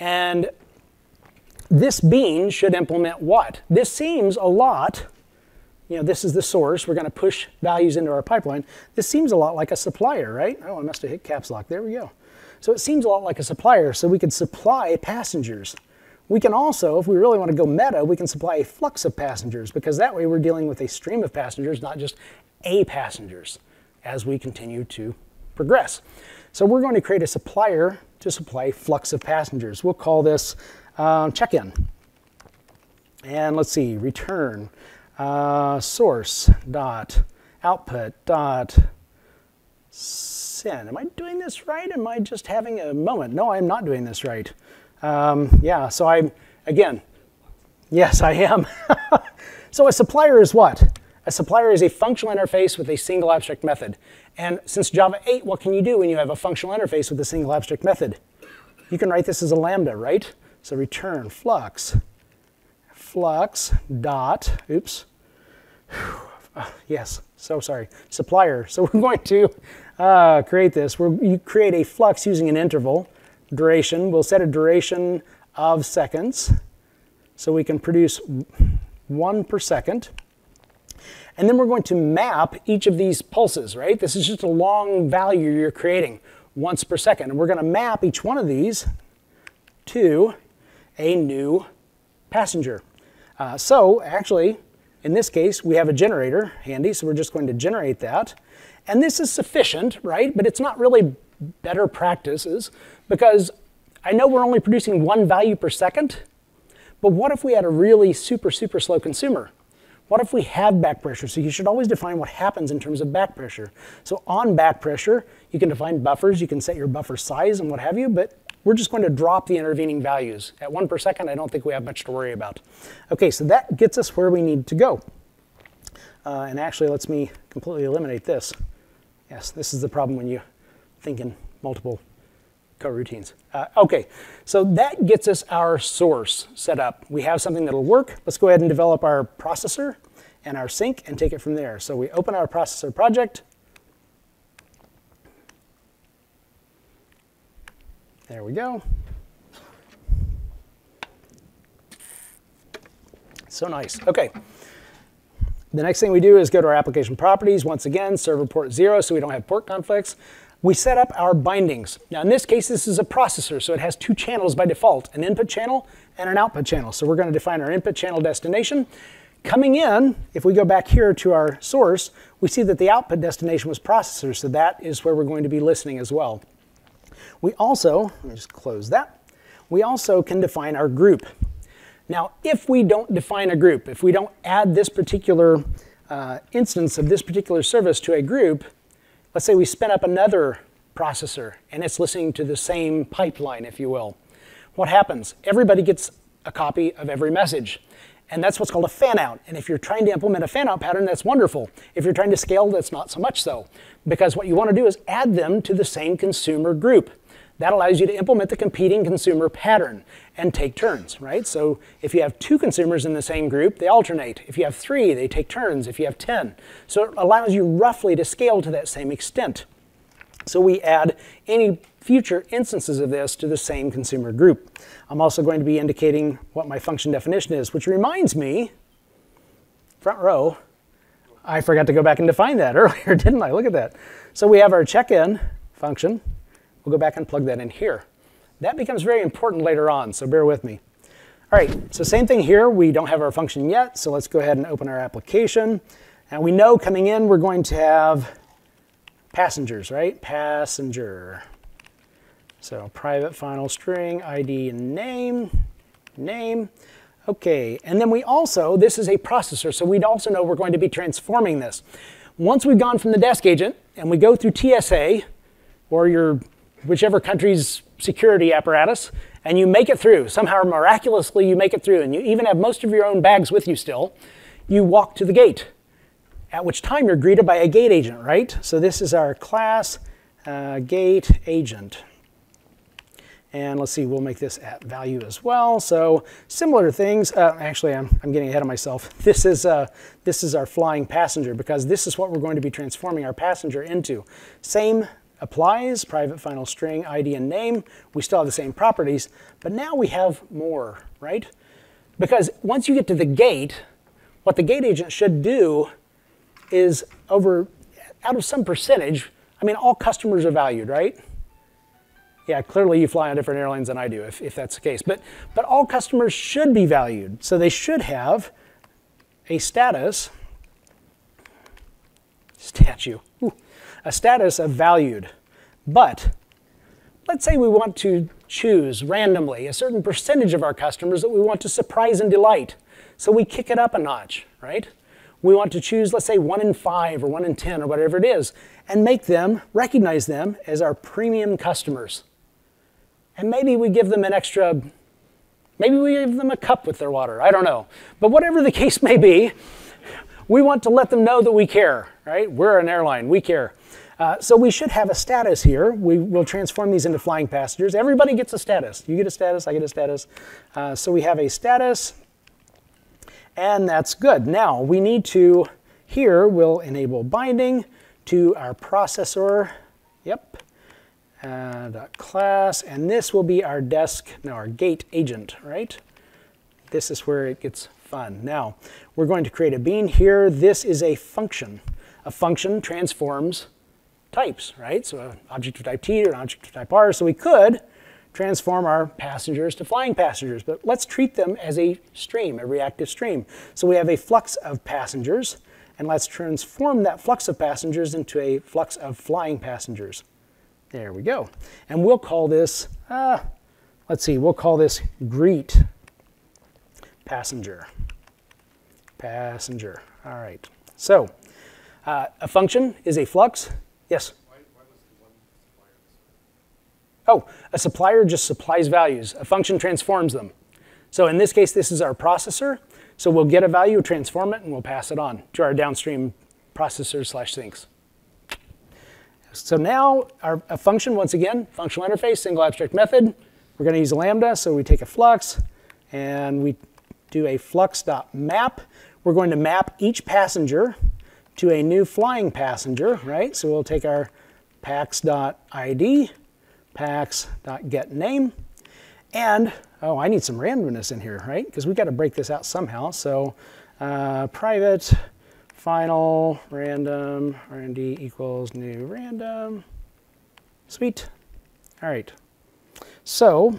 [SPEAKER 1] And this bean should implement what? This seems a lot, you know, this is the source. We're going to push values into our pipeline. This seems a lot like a supplier, right? Oh, I must have hit caps lock. There we go. So it seems a lot like a supplier, so we could supply passengers. We can also, if we really want to go meta, we can supply a flux of passengers because that way we're dealing with a stream of passengers, not just a passengers as we continue to progress. So we're going to create a supplier to supply flux of passengers. We'll call this uh, check-in. And let's see, return uh, source dot output dot send. Am I doing this right? Am I just having a moment? No, I'm not doing this right. Um, yeah, so I'm, again, yes, I am. so a supplier is what? A supplier is a functional interface with a single abstract method. And since Java 8, what can you do when you have a functional interface with a single abstract method? You can write this as a lambda, right? So return flux, flux dot, oops, yes, so sorry, supplier. So we're going to uh, create this. We're, you create a flux using an interval duration. We'll set a duration of seconds so we can produce one per second. And then we're going to map each of these pulses, right? This is just a long value you're creating once per second. And we're going to map each one of these to a new passenger. Uh, so actually, in this case, we have a generator handy, so we're just going to generate that. And this is sufficient, right? But it's not really better practices because I know we're only producing one value per second, but what if we had a really super, super slow consumer? What if we have back pressure? So you should always define what happens in terms of back pressure. So on back pressure, you can define buffers, you can set your buffer size and what have you, but we're just going to drop the intervening values. At one per second, I don't think we have much to worry about. Okay, so that gets us where we need to go. Uh, and actually lets me completely eliminate this. Yes, this is the problem when you think in multiple coroutines. Uh, okay, so that gets us our source set up. We have something that'll work. Let's go ahead and develop our processor and our sink and take it from there. So we open our processor project. There we go. So nice. Okay. The next thing we do is go to our application properties. Once again, server port zero, so we don't have port conflicts. We set up our bindings. Now in this case, this is a processor, so it has two channels by default, an input channel and an output channel. So we're going to define our input channel destination. Coming in, if we go back here to our source, we see that the output destination was processor, so that is where we're going to be listening as well. We also, let me just close that, we also can define our group. Now, if we don't define a group, if we don't add this particular uh, instance of this particular service to a group, let's say we spin up another processor and it's listening to the same pipeline, if you will. What happens? Everybody gets a copy of every message. And that's what's called a fan out. And if you're trying to implement a fan out pattern, that's wonderful. If you're trying to scale, that's not so much so. Because what you want to do is add them to the same consumer group. That allows you to implement the competing consumer pattern and take turns, right? So if you have two consumers in the same group, they alternate. If you have three, they take turns. If you have 10. So it allows you roughly to scale to that same extent. So we add any future instances of this to the same consumer group. I'm also going to be indicating what my function definition is, which reminds me, front row, I forgot to go back and define that earlier, didn't I? Look at that. So we have our check-in function, We'll go back and plug that in here. That becomes very important later on, so bear with me. All right, so same thing here. We don't have our function yet, so let's go ahead and open our application. And we know coming in we're going to have passengers, right? Passenger. So private final string, ID and name, name. Okay, and then we also, this is a processor, so we'd also know we're going to be transforming this. Once we've gone from the desk agent and we go through TSA, or your whichever country's security apparatus, and you make it through. Somehow miraculously you make it through, and you even have most of your own bags with you still. You walk to the gate, at which time you're greeted by a gate agent, right? So this is our class uh, gate agent. And let's see, we'll make this at value as well. So similar things. Uh, actually, I'm, I'm getting ahead of myself. This is, uh, this is our flying passenger because this is what we're going to be transforming our passenger into. Same applies, private final string, ID and name. We still have the same properties, but now we have more, right? Because once you get to the gate, what the gate agent should do is over, out of some percentage, I mean, all customers are valued, right? Yeah, clearly you fly on different airlines than I do, if, if that's the case. But, but all customers should be valued. So they should have a status, statue, Ooh a status of valued. But let's say we want to choose randomly a certain percentage of our customers that we want to surprise and delight. So we kick it up a notch, right? We want to choose, let's say, one in five or one in 10 or whatever it is, and make them, recognize them as our premium customers. And maybe we give them an extra, maybe we give them a cup with their water, I don't know. But whatever the case may be, we want to let them know that we care, right? We're an airline, we care. Uh, so we should have a status here. We will transform these into flying passengers. Everybody gets a status. You get a status, I get a status. Uh, so we have a status, and that's good. Now we need to, here we'll enable binding to our processor. Yep. Uh, class, and this will be our desk, no, our gate agent, right? This is where it gets fun. Now, we're going to create a bean here. This is a function. A function transforms types, right? So an object of type T or an object of type R. So we could transform our passengers to flying passengers, but let's treat them as a stream, a reactive stream. So we have a flux of passengers, and let's transform that flux of passengers into a flux of flying passengers. There we go. And we'll call this, uh, let's see, we'll call this greet passenger. Passenger. All right. So uh, a function is a flux Yes? Oh, a supplier just supplies values. A function transforms them. So in this case, this is our processor. So we'll get a value, transform it, and we'll pass it on to our downstream processors slash sinks. So now our a function, once again, functional interface, single abstract method. We're going to use lambda, so we take a flux and we do a flux.map. We're going to map each passenger to a new flying passenger, right? So we'll take our pax.id, pax.getName, and, oh, I need some randomness in here, right? Because we've got to break this out somehow. So uh, private final random rnd equals new random. Sweet. All right. So,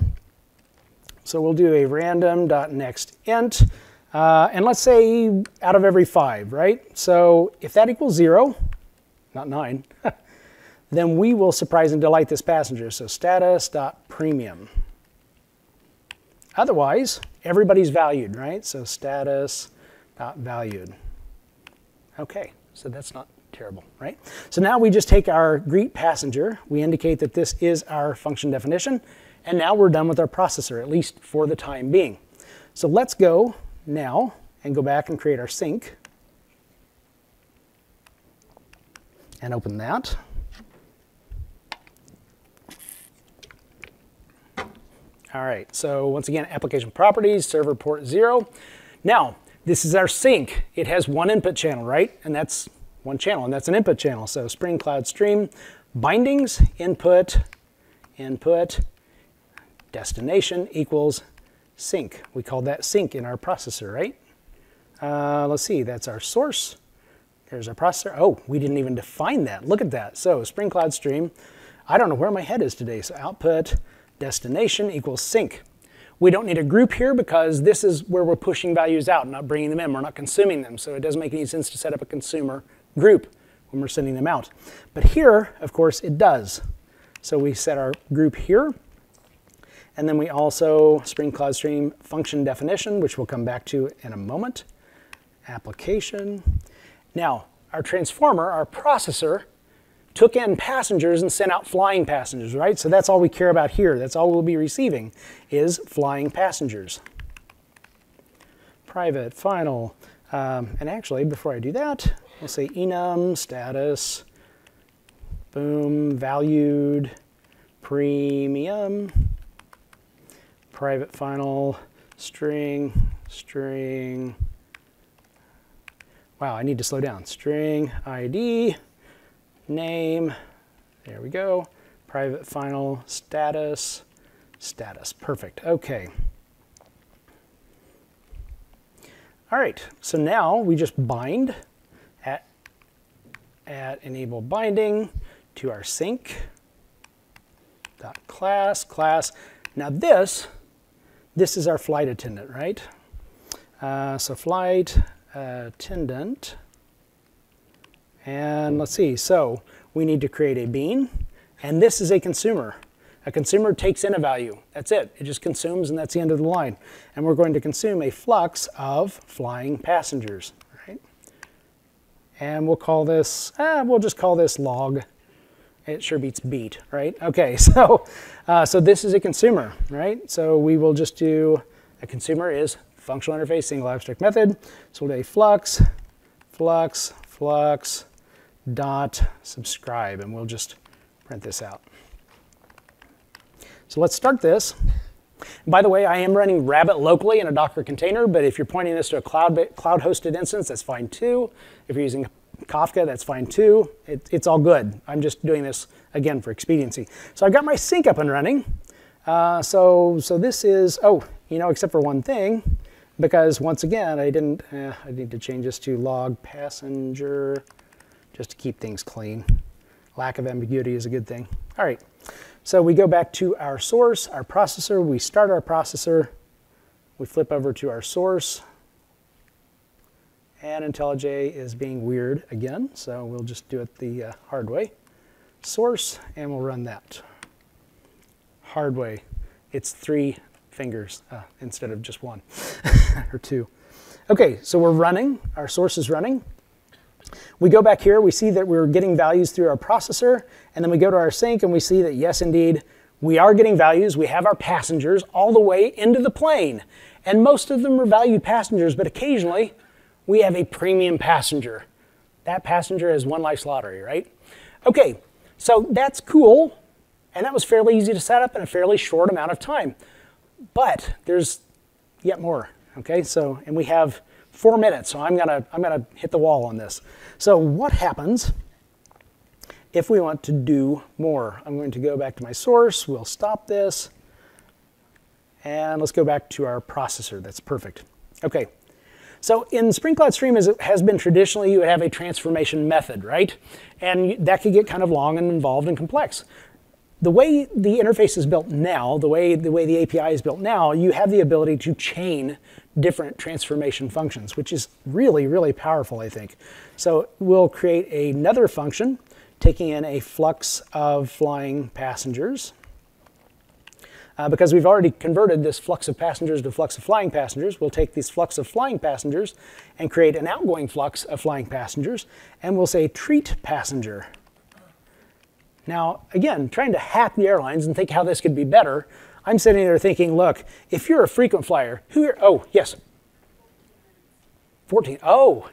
[SPEAKER 1] so we'll do a random dot next int, uh, and let's say out of every five, right? So if that equals zero, not nine, then we will surprise and delight this passenger. So status dot premium. Otherwise, everybody's valued, right? So status dot valued. Okay, so that's not terrible, right? So now we just take our greet passenger, we indicate that this is our function definition, and now we're done with our processor, at least for the time being. So let's go now and go back and create our sink. And open that. All right, so once again, application properties, server port zero. Now, this is our sink. It has one input channel, right? And that's one channel, and that's an input channel. So Spring Cloud Stream, bindings, input, input, destination equals sink. We call that sink in our processor, right? Uh, let's see, that's our source. There's our processor. Oh, we didn't even define that. Look at that. So Spring Cloud Stream, I don't know where my head is today. So output destination equals sink. We don't need a group here because this is where we're pushing values out, not bringing them in. We're not consuming them. So it doesn't make any sense to set up a consumer group when we're sending them out. But here, of course, it does. So we set our group here. And then we also Spring Cloud Stream function definition, which we'll come back to in a moment. Application. Now, our transformer, our processor, took in passengers and sent out flying passengers, right? So that's all we care about here. That's all we'll be receiving is flying passengers. Private, final, um, and actually, before I do that, we'll say enum status, boom, valued, premium, private final, string, string, wow, I need to slow down, string ID, name, there we go, private final status, status, perfect, okay. All right, so now we just bind at, at enable binding to our sink. Dot class, class. Now this, this is our flight attendant, right? Uh, so flight attendant and let's see, so we need to create a bean, and this is a consumer. A consumer takes in a value. That's it. It just consumes, and that's the end of the line. And we're going to consume a flux of flying passengers, right? And we'll call this, eh, we'll just call this log. It sure beats beat, right? Okay, so, uh, so this is a consumer, right? So we will just do, a consumer is functional interface, single abstract method. So we'll do a flux, flux, flux, dot subscribe, and we'll just print this out. So let's start this. By the way, I am running Rabbit locally in a Docker container, but if you're pointing this to a cloud, cloud hosted instance, that's fine too. If you're using Kafka, that's fine too. It, it's all good. I'm just doing this, again, for expediency. So I've got my sink up and running. Uh, so, so this is, oh, you know, except for one thing, because once again, I didn't, eh, I need to change this to log passenger just to keep things clean. Lack of ambiguity is a good thing. All right, so we go back to our source, our processor. We start our processor. We flip over to our source. And IntelliJ is being weird again, so we'll just do it the uh, hard way. Source, and we'll run that. Hard way. It's three fingers uh, instead of just one or two. Okay, so we're running. Our source is running. We go back here, we see that we're getting values through our processor, and then we go to our sink and we see that yes, indeed, we are getting values. We have our passengers all the way into the plane. And most of them are valued passengers, but occasionally we have a premium passenger. That passenger is won life's lottery, right? Okay, So that's cool, and that was fairly easy to set up in a fairly short amount of time. But there's yet more, okay? So, and we have four minutes, so I'm gonna, I'm gonna hit the wall on this. So what happens if we want to do more? I'm going to go back to my source, we'll stop this, and let's go back to our processor, that's perfect. Okay, so in Spring Cloud Stream, as it has been traditionally, you would have a transformation method, right? And that could get kind of long and involved and complex. The way the interface is built now, the way the, way the API is built now, you have the ability to chain different transformation functions, which is really, really powerful, I think. So we'll create another function taking in a flux of flying passengers uh, because we've already converted this flux of passengers to flux of flying passengers, we'll take these flux of flying passengers and create an outgoing flux of flying passengers, and we'll say treat passenger. Now, again, trying to hack the airlines and think how this could be better, I'm sitting there thinking, look, if you're a frequent flyer, who are, oh, yes. 14, oh,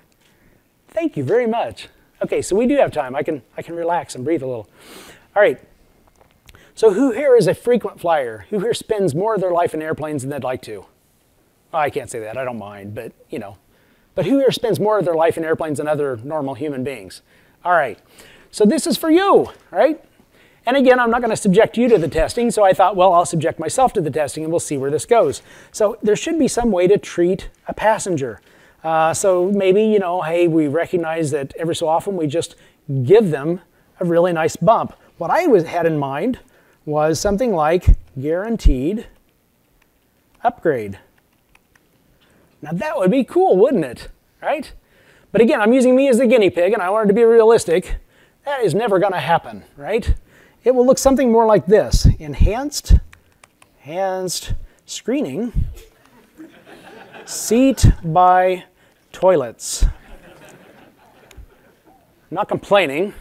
[SPEAKER 1] thank you very much. Okay, so we do have time. I can, I can relax and breathe a little. All right, so who here is a frequent flyer? Who here spends more of their life in airplanes than they'd like to? Oh, I can't say that, I don't mind, but you know. But who here spends more of their life in airplanes than other normal human beings? All right, so this is for you, right? And again, I'm not going to subject you to the testing, so I thought, well, I'll subject myself to the testing and we'll see where this goes. So there should be some way to treat a passenger. Uh, so maybe, you know, hey, we recognize that every so often we just give them a really nice bump. What I was, had in mind was something like guaranteed upgrade. Now that would be cool, wouldn't it? Right? But again, I'm using me as the guinea pig and I wanted to be realistic. That is never going to happen, right? It will look something more like this. Enhanced, enhanced screening, seat by toilets. I'm not complaining.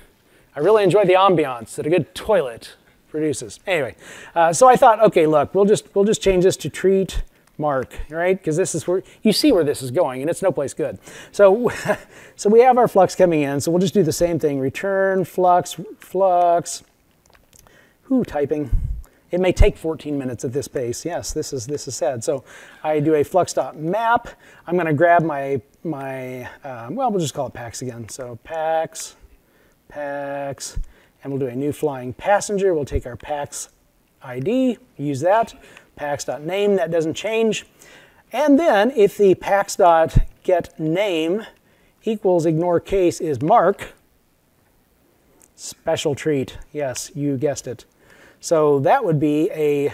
[SPEAKER 1] I really enjoy the ambiance at a good toilet produces. Anyway, uh, so I thought, okay, look, we'll just we'll just change this to treat mark, right? Because this is where you see where this is going, and it's no place good. So, so we have our flux coming in. So we'll just do the same thing: return flux, flux. Who typing? It may take 14 minutes at this pace. Yes, this is this is sad. So I do a flux.map. I'm going to grab my my um, well, we'll just call it packs again. So packs, pax and we'll do a new flying passenger. We'll take our PAX ID, use that, pax.name, that doesn't change. And then if the pax.getName equals ignore case is mark, special treat, yes, you guessed it. So that would be a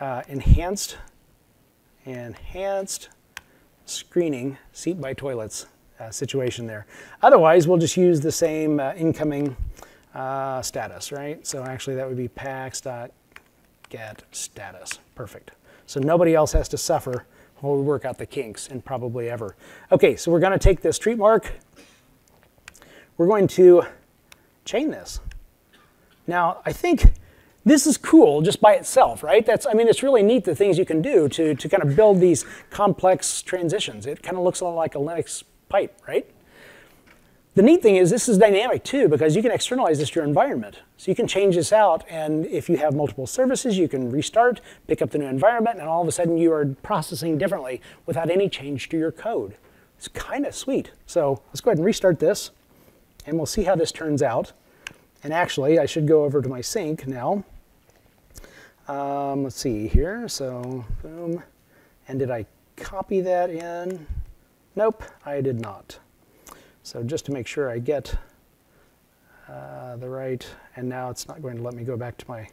[SPEAKER 1] uh, enhanced, enhanced screening seat by toilets uh, situation there. Otherwise, we'll just use the same uh, incoming uh, status, right? So actually that would be pax.get status. Perfect. So nobody else has to suffer while we work out the kinks, and probably ever. Okay, so we're going to take this treat mark. We're going to chain this. Now, I think this is cool just by itself, right? That's, I mean, it's really neat the things you can do to, to kind of build these complex transitions. It kind of looks a lot like a Linux pipe, right? The neat thing is this is dynamic too because you can externalize this to your environment. So you can change this out and if you have multiple services, you can restart, pick up the new environment, and all of a sudden you are processing differently without any change to your code. It's kind of sweet. So let's go ahead and restart this and we'll see how this turns out. And actually, I should go over to my sink now. Um, let's see here. So boom. And did I copy that in? Nope, I did not. So just to make sure I get uh, the right, and now it's not going to let me go back to my,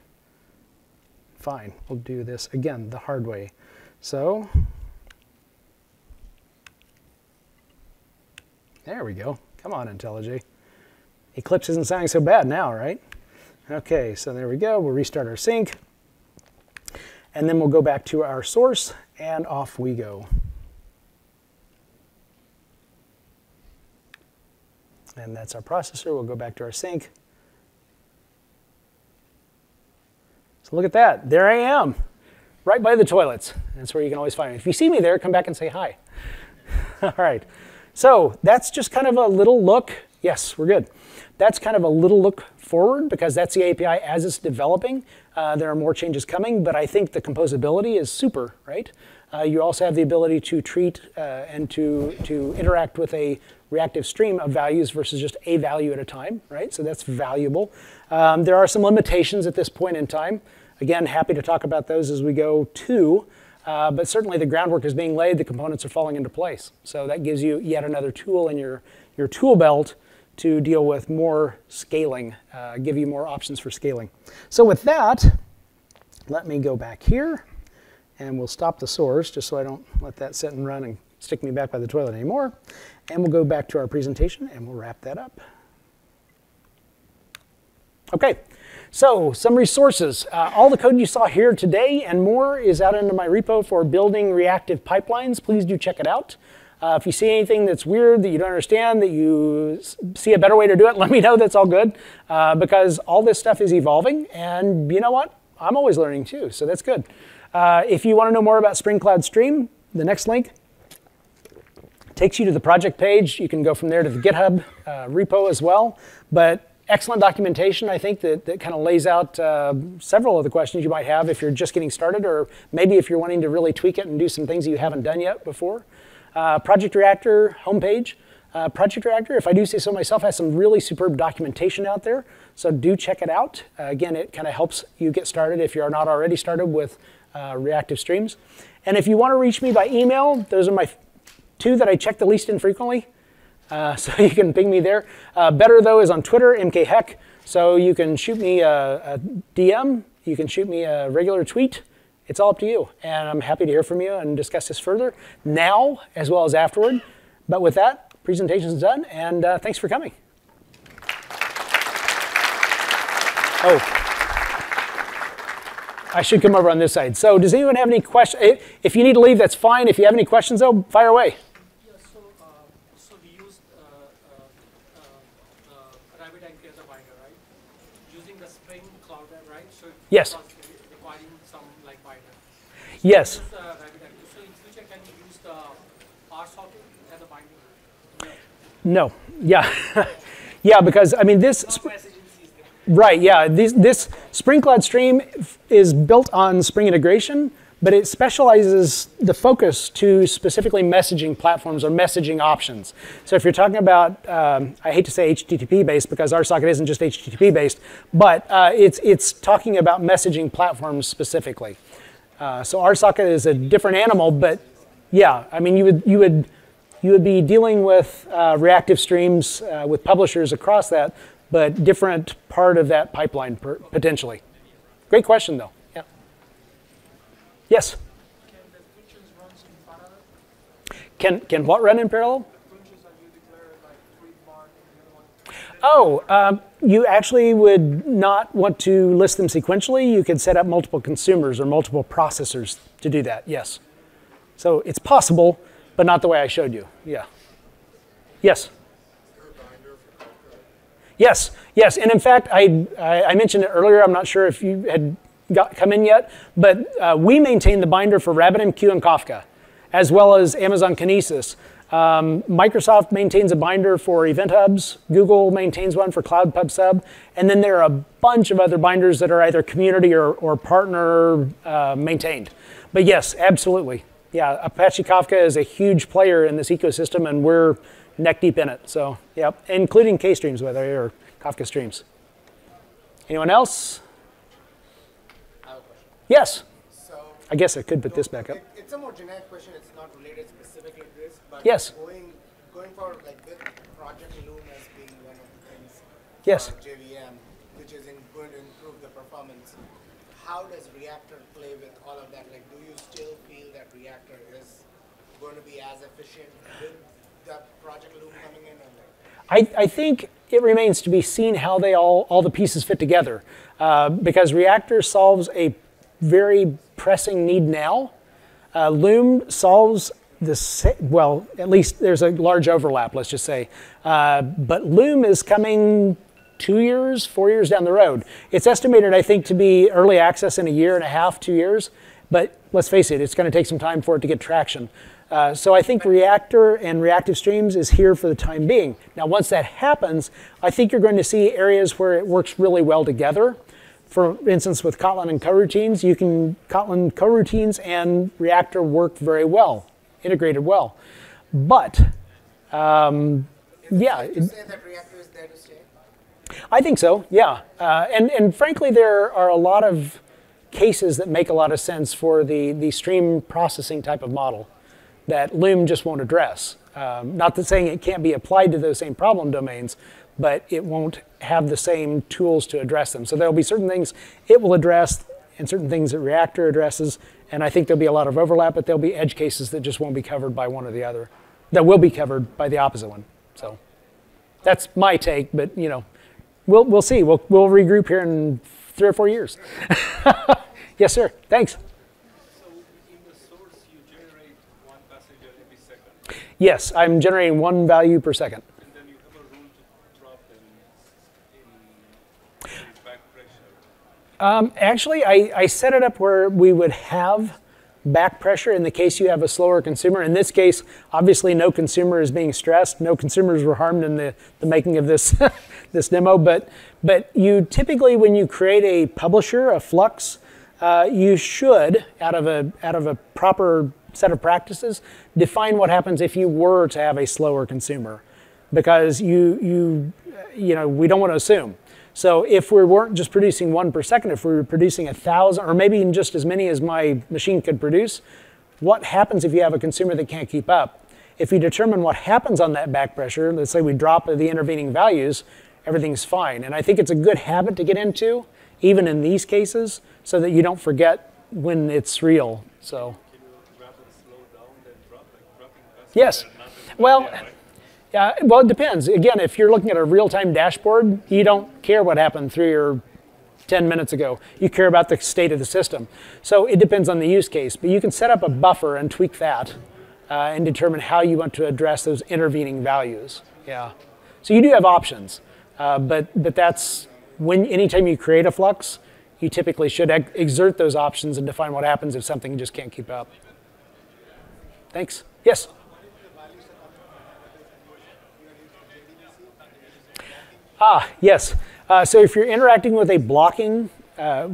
[SPEAKER 1] fine, we'll do this again the hard way. So, there we go. Come on, IntelliJ. Eclipse isn't sounding so bad now, right? Okay, so there we go. We'll restart our sink. And then we'll go back to our source, and off we go. And that's our processor. We'll go back to our sink. So look at that. There I am, right by the toilets. That's where you can always find me. If you see me there, come back and say hi. All right. So that's just kind of a little look Yes, we're good. That's kind of a little look forward because that's the API as it's developing. Uh, there are more changes coming, but I think the composability is super, right? Uh, you also have the ability to treat uh, and to, to interact with a reactive stream of values versus just a value at a time, right? So that's valuable. Um, there are some limitations at this point in time. Again, happy to talk about those as we go too. Uh, but certainly the groundwork is being laid, the components are falling into place. So that gives you yet another tool in your, your tool belt to deal with more scaling, uh, give you more options for scaling. So with that, let me go back here and we'll stop the source just so I don't let that sit and run and stick me back by the toilet anymore. And we'll go back to our presentation and we'll wrap that up. Okay, so some resources. Uh, all the code you saw here today and more is out into my repo for building reactive pipelines. Please do check it out. Uh, if you see anything that's weird, that you don't understand, that you see a better way to do it, let me know. That's all good. Uh, because all this stuff is evolving. And you know what? I'm always learning too, so that's good. Uh, if you want to know more about Spring Cloud Stream, the next link takes you to the project page. You can go from there to the GitHub uh, repo as well. But excellent documentation, I think, that, that kind of lays out uh, several of the questions you might have if you're just getting started, or maybe if you're wanting to really tweak it and do some things that you haven't done yet before. Uh, Project Reactor homepage. Uh, Project Reactor, if I do say so myself, has some really superb documentation out there. So do check it out. Uh, again, it kind of helps you get started if you're not already started with uh, reactive streams. And if you want to reach me by email, those are my two that I check the least infrequently. Uh, so you can ping me there. Uh, better though is on Twitter, mkheck. So you can shoot me a, a, DM, you can shoot me a regular tweet. It's all up to you. And I'm happy to hear from you and discuss this further now as well as afterward. But with that, presentation's done, and uh, thanks for coming. Oh, I should come over on this side. So does anyone have any questions? If you need to leave, that's fine. If you have any questions, though, fire away.
[SPEAKER 2] Yeah, so, uh, so we used uh, uh, as a binder, right? Using the Spring Cloud, right? So
[SPEAKER 1] yes.
[SPEAKER 2] requiring some like binder.
[SPEAKER 1] So yes.
[SPEAKER 2] Use, so in future, can you use the RSocket as a binder?
[SPEAKER 1] No. Yeah. yeah, because I mean this. Right, yeah. This, this Spring Cloud Stream is built on Spring integration, but it specializes the focus to specifically messaging platforms or messaging options. So if you're talking about, um, I hate to say HTTP based because RSocket isn't just HTTP based, but uh, it's, it's talking about messaging platforms specifically. Uh, so socket is a different animal, but yeah, I mean, you would, you would, you would be dealing with uh, reactive streams uh, with publishers across that, but different part of that pipeline potentially. Great question, though. Yeah. Yes. Can can what run in parallel? Oh, um, you actually would not want to list them sequentially. You could set up multiple consumers or multiple processors to do that. Yes. So it's possible, but not the way I showed you. Yeah. Yes. Yes, yes, and in fact, I, I mentioned it earlier. I'm not sure if you had got, come in yet, but uh, we maintain the binder for RabbitMQ and Kafka, as well as Amazon Kinesis. Um, Microsoft maintains a binder for Event Hubs. Google maintains one for Cloud Pub Sub. And then there are a bunch of other binders that are either community or, or partner uh, maintained. But yes, absolutely. Yeah, Apache Kafka is a huge player in this ecosystem, and we're neck deep in it. So, yep, including K-streams, whether or Kafka streams. Anyone else? Yes. So I guess I could put this back up. It,
[SPEAKER 3] it's a more generic question. It's not related specifically to this, but
[SPEAKER 1] yes.
[SPEAKER 3] going going forward, like with Project Loom as being one of the things.
[SPEAKER 1] Yes.
[SPEAKER 3] Which is in, going to improve the performance. How does Reactor play with all of that? Like, do you still feel that Reactor is going to be as efficient with that Project Loom coming in?
[SPEAKER 1] I, I think it remains to be seen how they all, all the pieces fit together. Uh, because Reactor solves a very pressing need now. Uh, Loom solves the well, at least there's a large overlap, let's just say. Uh, but Loom is coming two years, four years down the road. It's estimated, I think, to be early access in a year and a half, two years. But let's face it, it's going to take some time for it to get traction. Uh, so I think reactor and reactive streams is here for the time being. Now, once that happens, I think you're going to see areas where it works really well together. For instance, with Kotlin and coroutines, you can Kotlin coroutines and reactor work very well, integrated well. But um, yeah,
[SPEAKER 3] Safe to say that reactor is there to stay.
[SPEAKER 1] I think so, yeah. Uh, and, and frankly, there are a lot of cases that make a lot of sense for the, the stream processing type of model that Loom just won't address. Um, not that saying it can't be applied to those same problem domains, but it won't have the same tools to address them. So there'll be certain things it will address and certain things that Reactor addresses, and I think there'll be a lot of overlap, but there'll be edge cases that just won't be covered by one or the other, that will be covered by the opposite one. So that's my take, but you know, we'll, we'll see. We'll, we'll regroup here in three or four years. yes, sir. Thanks.
[SPEAKER 4] So in the source, you generate one passenger every second,
[SPEAKER 1] Yes, I'm generating one value per second.
[SPEAKER 4] and then you have a rule to drop in, in back pressure.
[SPEAKER 1] Um, actually, I, I set it up where we would have back pressure in the case you have a slower consumer. In this case, obviously no consumer is being stressed. No consumers were harmed in the, the making of this, this demo. But, but you typically, when you create a publisher, a Flux, uh, you should, out of, a, out of a proper set of practices, define what happens if you were to have a slower consumer. Because you, you, you know, we don't want to assume. So if we weren't just producing one per second, if we were producing a thousand, or maybe even just as many as my machine could produce, what happens if you have a consumer that can't keep up? If you determine what happens on that back pressure, let's say we drop the intervening values, everything's fine. And I think it's a good habit to get into, even in these cases, so that you don't forget when it's real. So,
[SPEAKER 4] Can you rather slow down than drop, like dropping passenger?
[SPEAKER 1] Yes. Well,
[SPEAKER 4] yeah,
[SPEAKER 1] well, it depends. Again, if you're looking at a real-time dashboard, you don't care what happened three or 10 minutes ago. You care about the state of the system. So it depends on the use case. But you can set up a buffer and tweak that uh, and determine how you want to address those intervening values. Yeah. So you do have options. Uh, but, but that's when anytime you create a flux, you typically should ex- exert those options and define what happens if something just can't keep up. Thanks. Yes? Ah, yes. Uh, so if you're interacting with a blocking uh,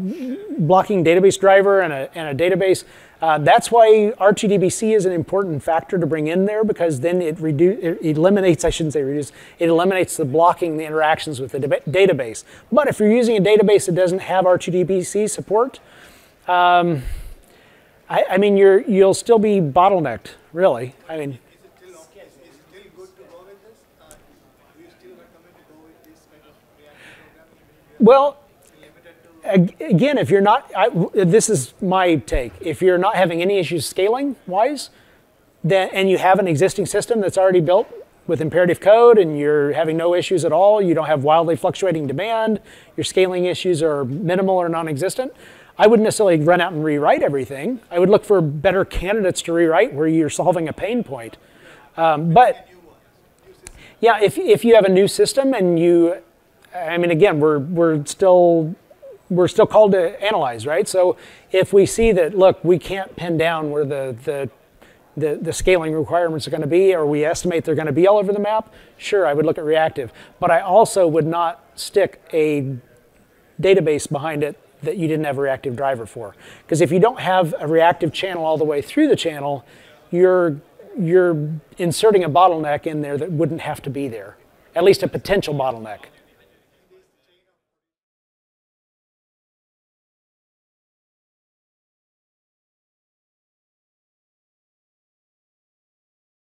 [SPEAKER 1] blocking database driver and a, and a database, uh, that's why R2DBC is an important factor to bring in there because then it, redu- it eliminates, I shouldn't say reduce, it eliminates the blocking the interactions with the database. But if you're using a database that doesn't have R2DBC support, um, I, I mean, you're, you'll still be bottlenecked, really. I mean,
[SPEAKER 5] Is it still okay? Is it still good to go with this? Uh, do you still recommend to go with this kind of reactive programming?
[SPEAKER 1] Well,
[SPEAKER 5] Limited to
[SPEAKER 1] Ag- again, if you're not, I, this is my take. If you're not having any issues scaling wise, then and you have an existing system that's already built with imperative code, and you're having no issues at all, you don't have wildly fluctuating demand, your scaling issues are minimal or non-existent. I wouldn't necessarily run out and rewrite everything. I would look for better candidates to rewrite where you're solving a pain point. Um, but yeah, if, if you have a new system and you, I mean, again, we're, we're still we're still called to analyze, right? So if we see that, look, we can't pin down where the, the, the, the scaling requirements are going to be, or we estimate they're going to be all over the map, sure, I would look at reactive. But I also would not stick a database behind it that you didn't have a reactive driver for. Because if you don't have a reactive channel all the way through the channel, you're, you're inserting a bottleneck in there that wouldn't have to be there, at least a potential bottleneck.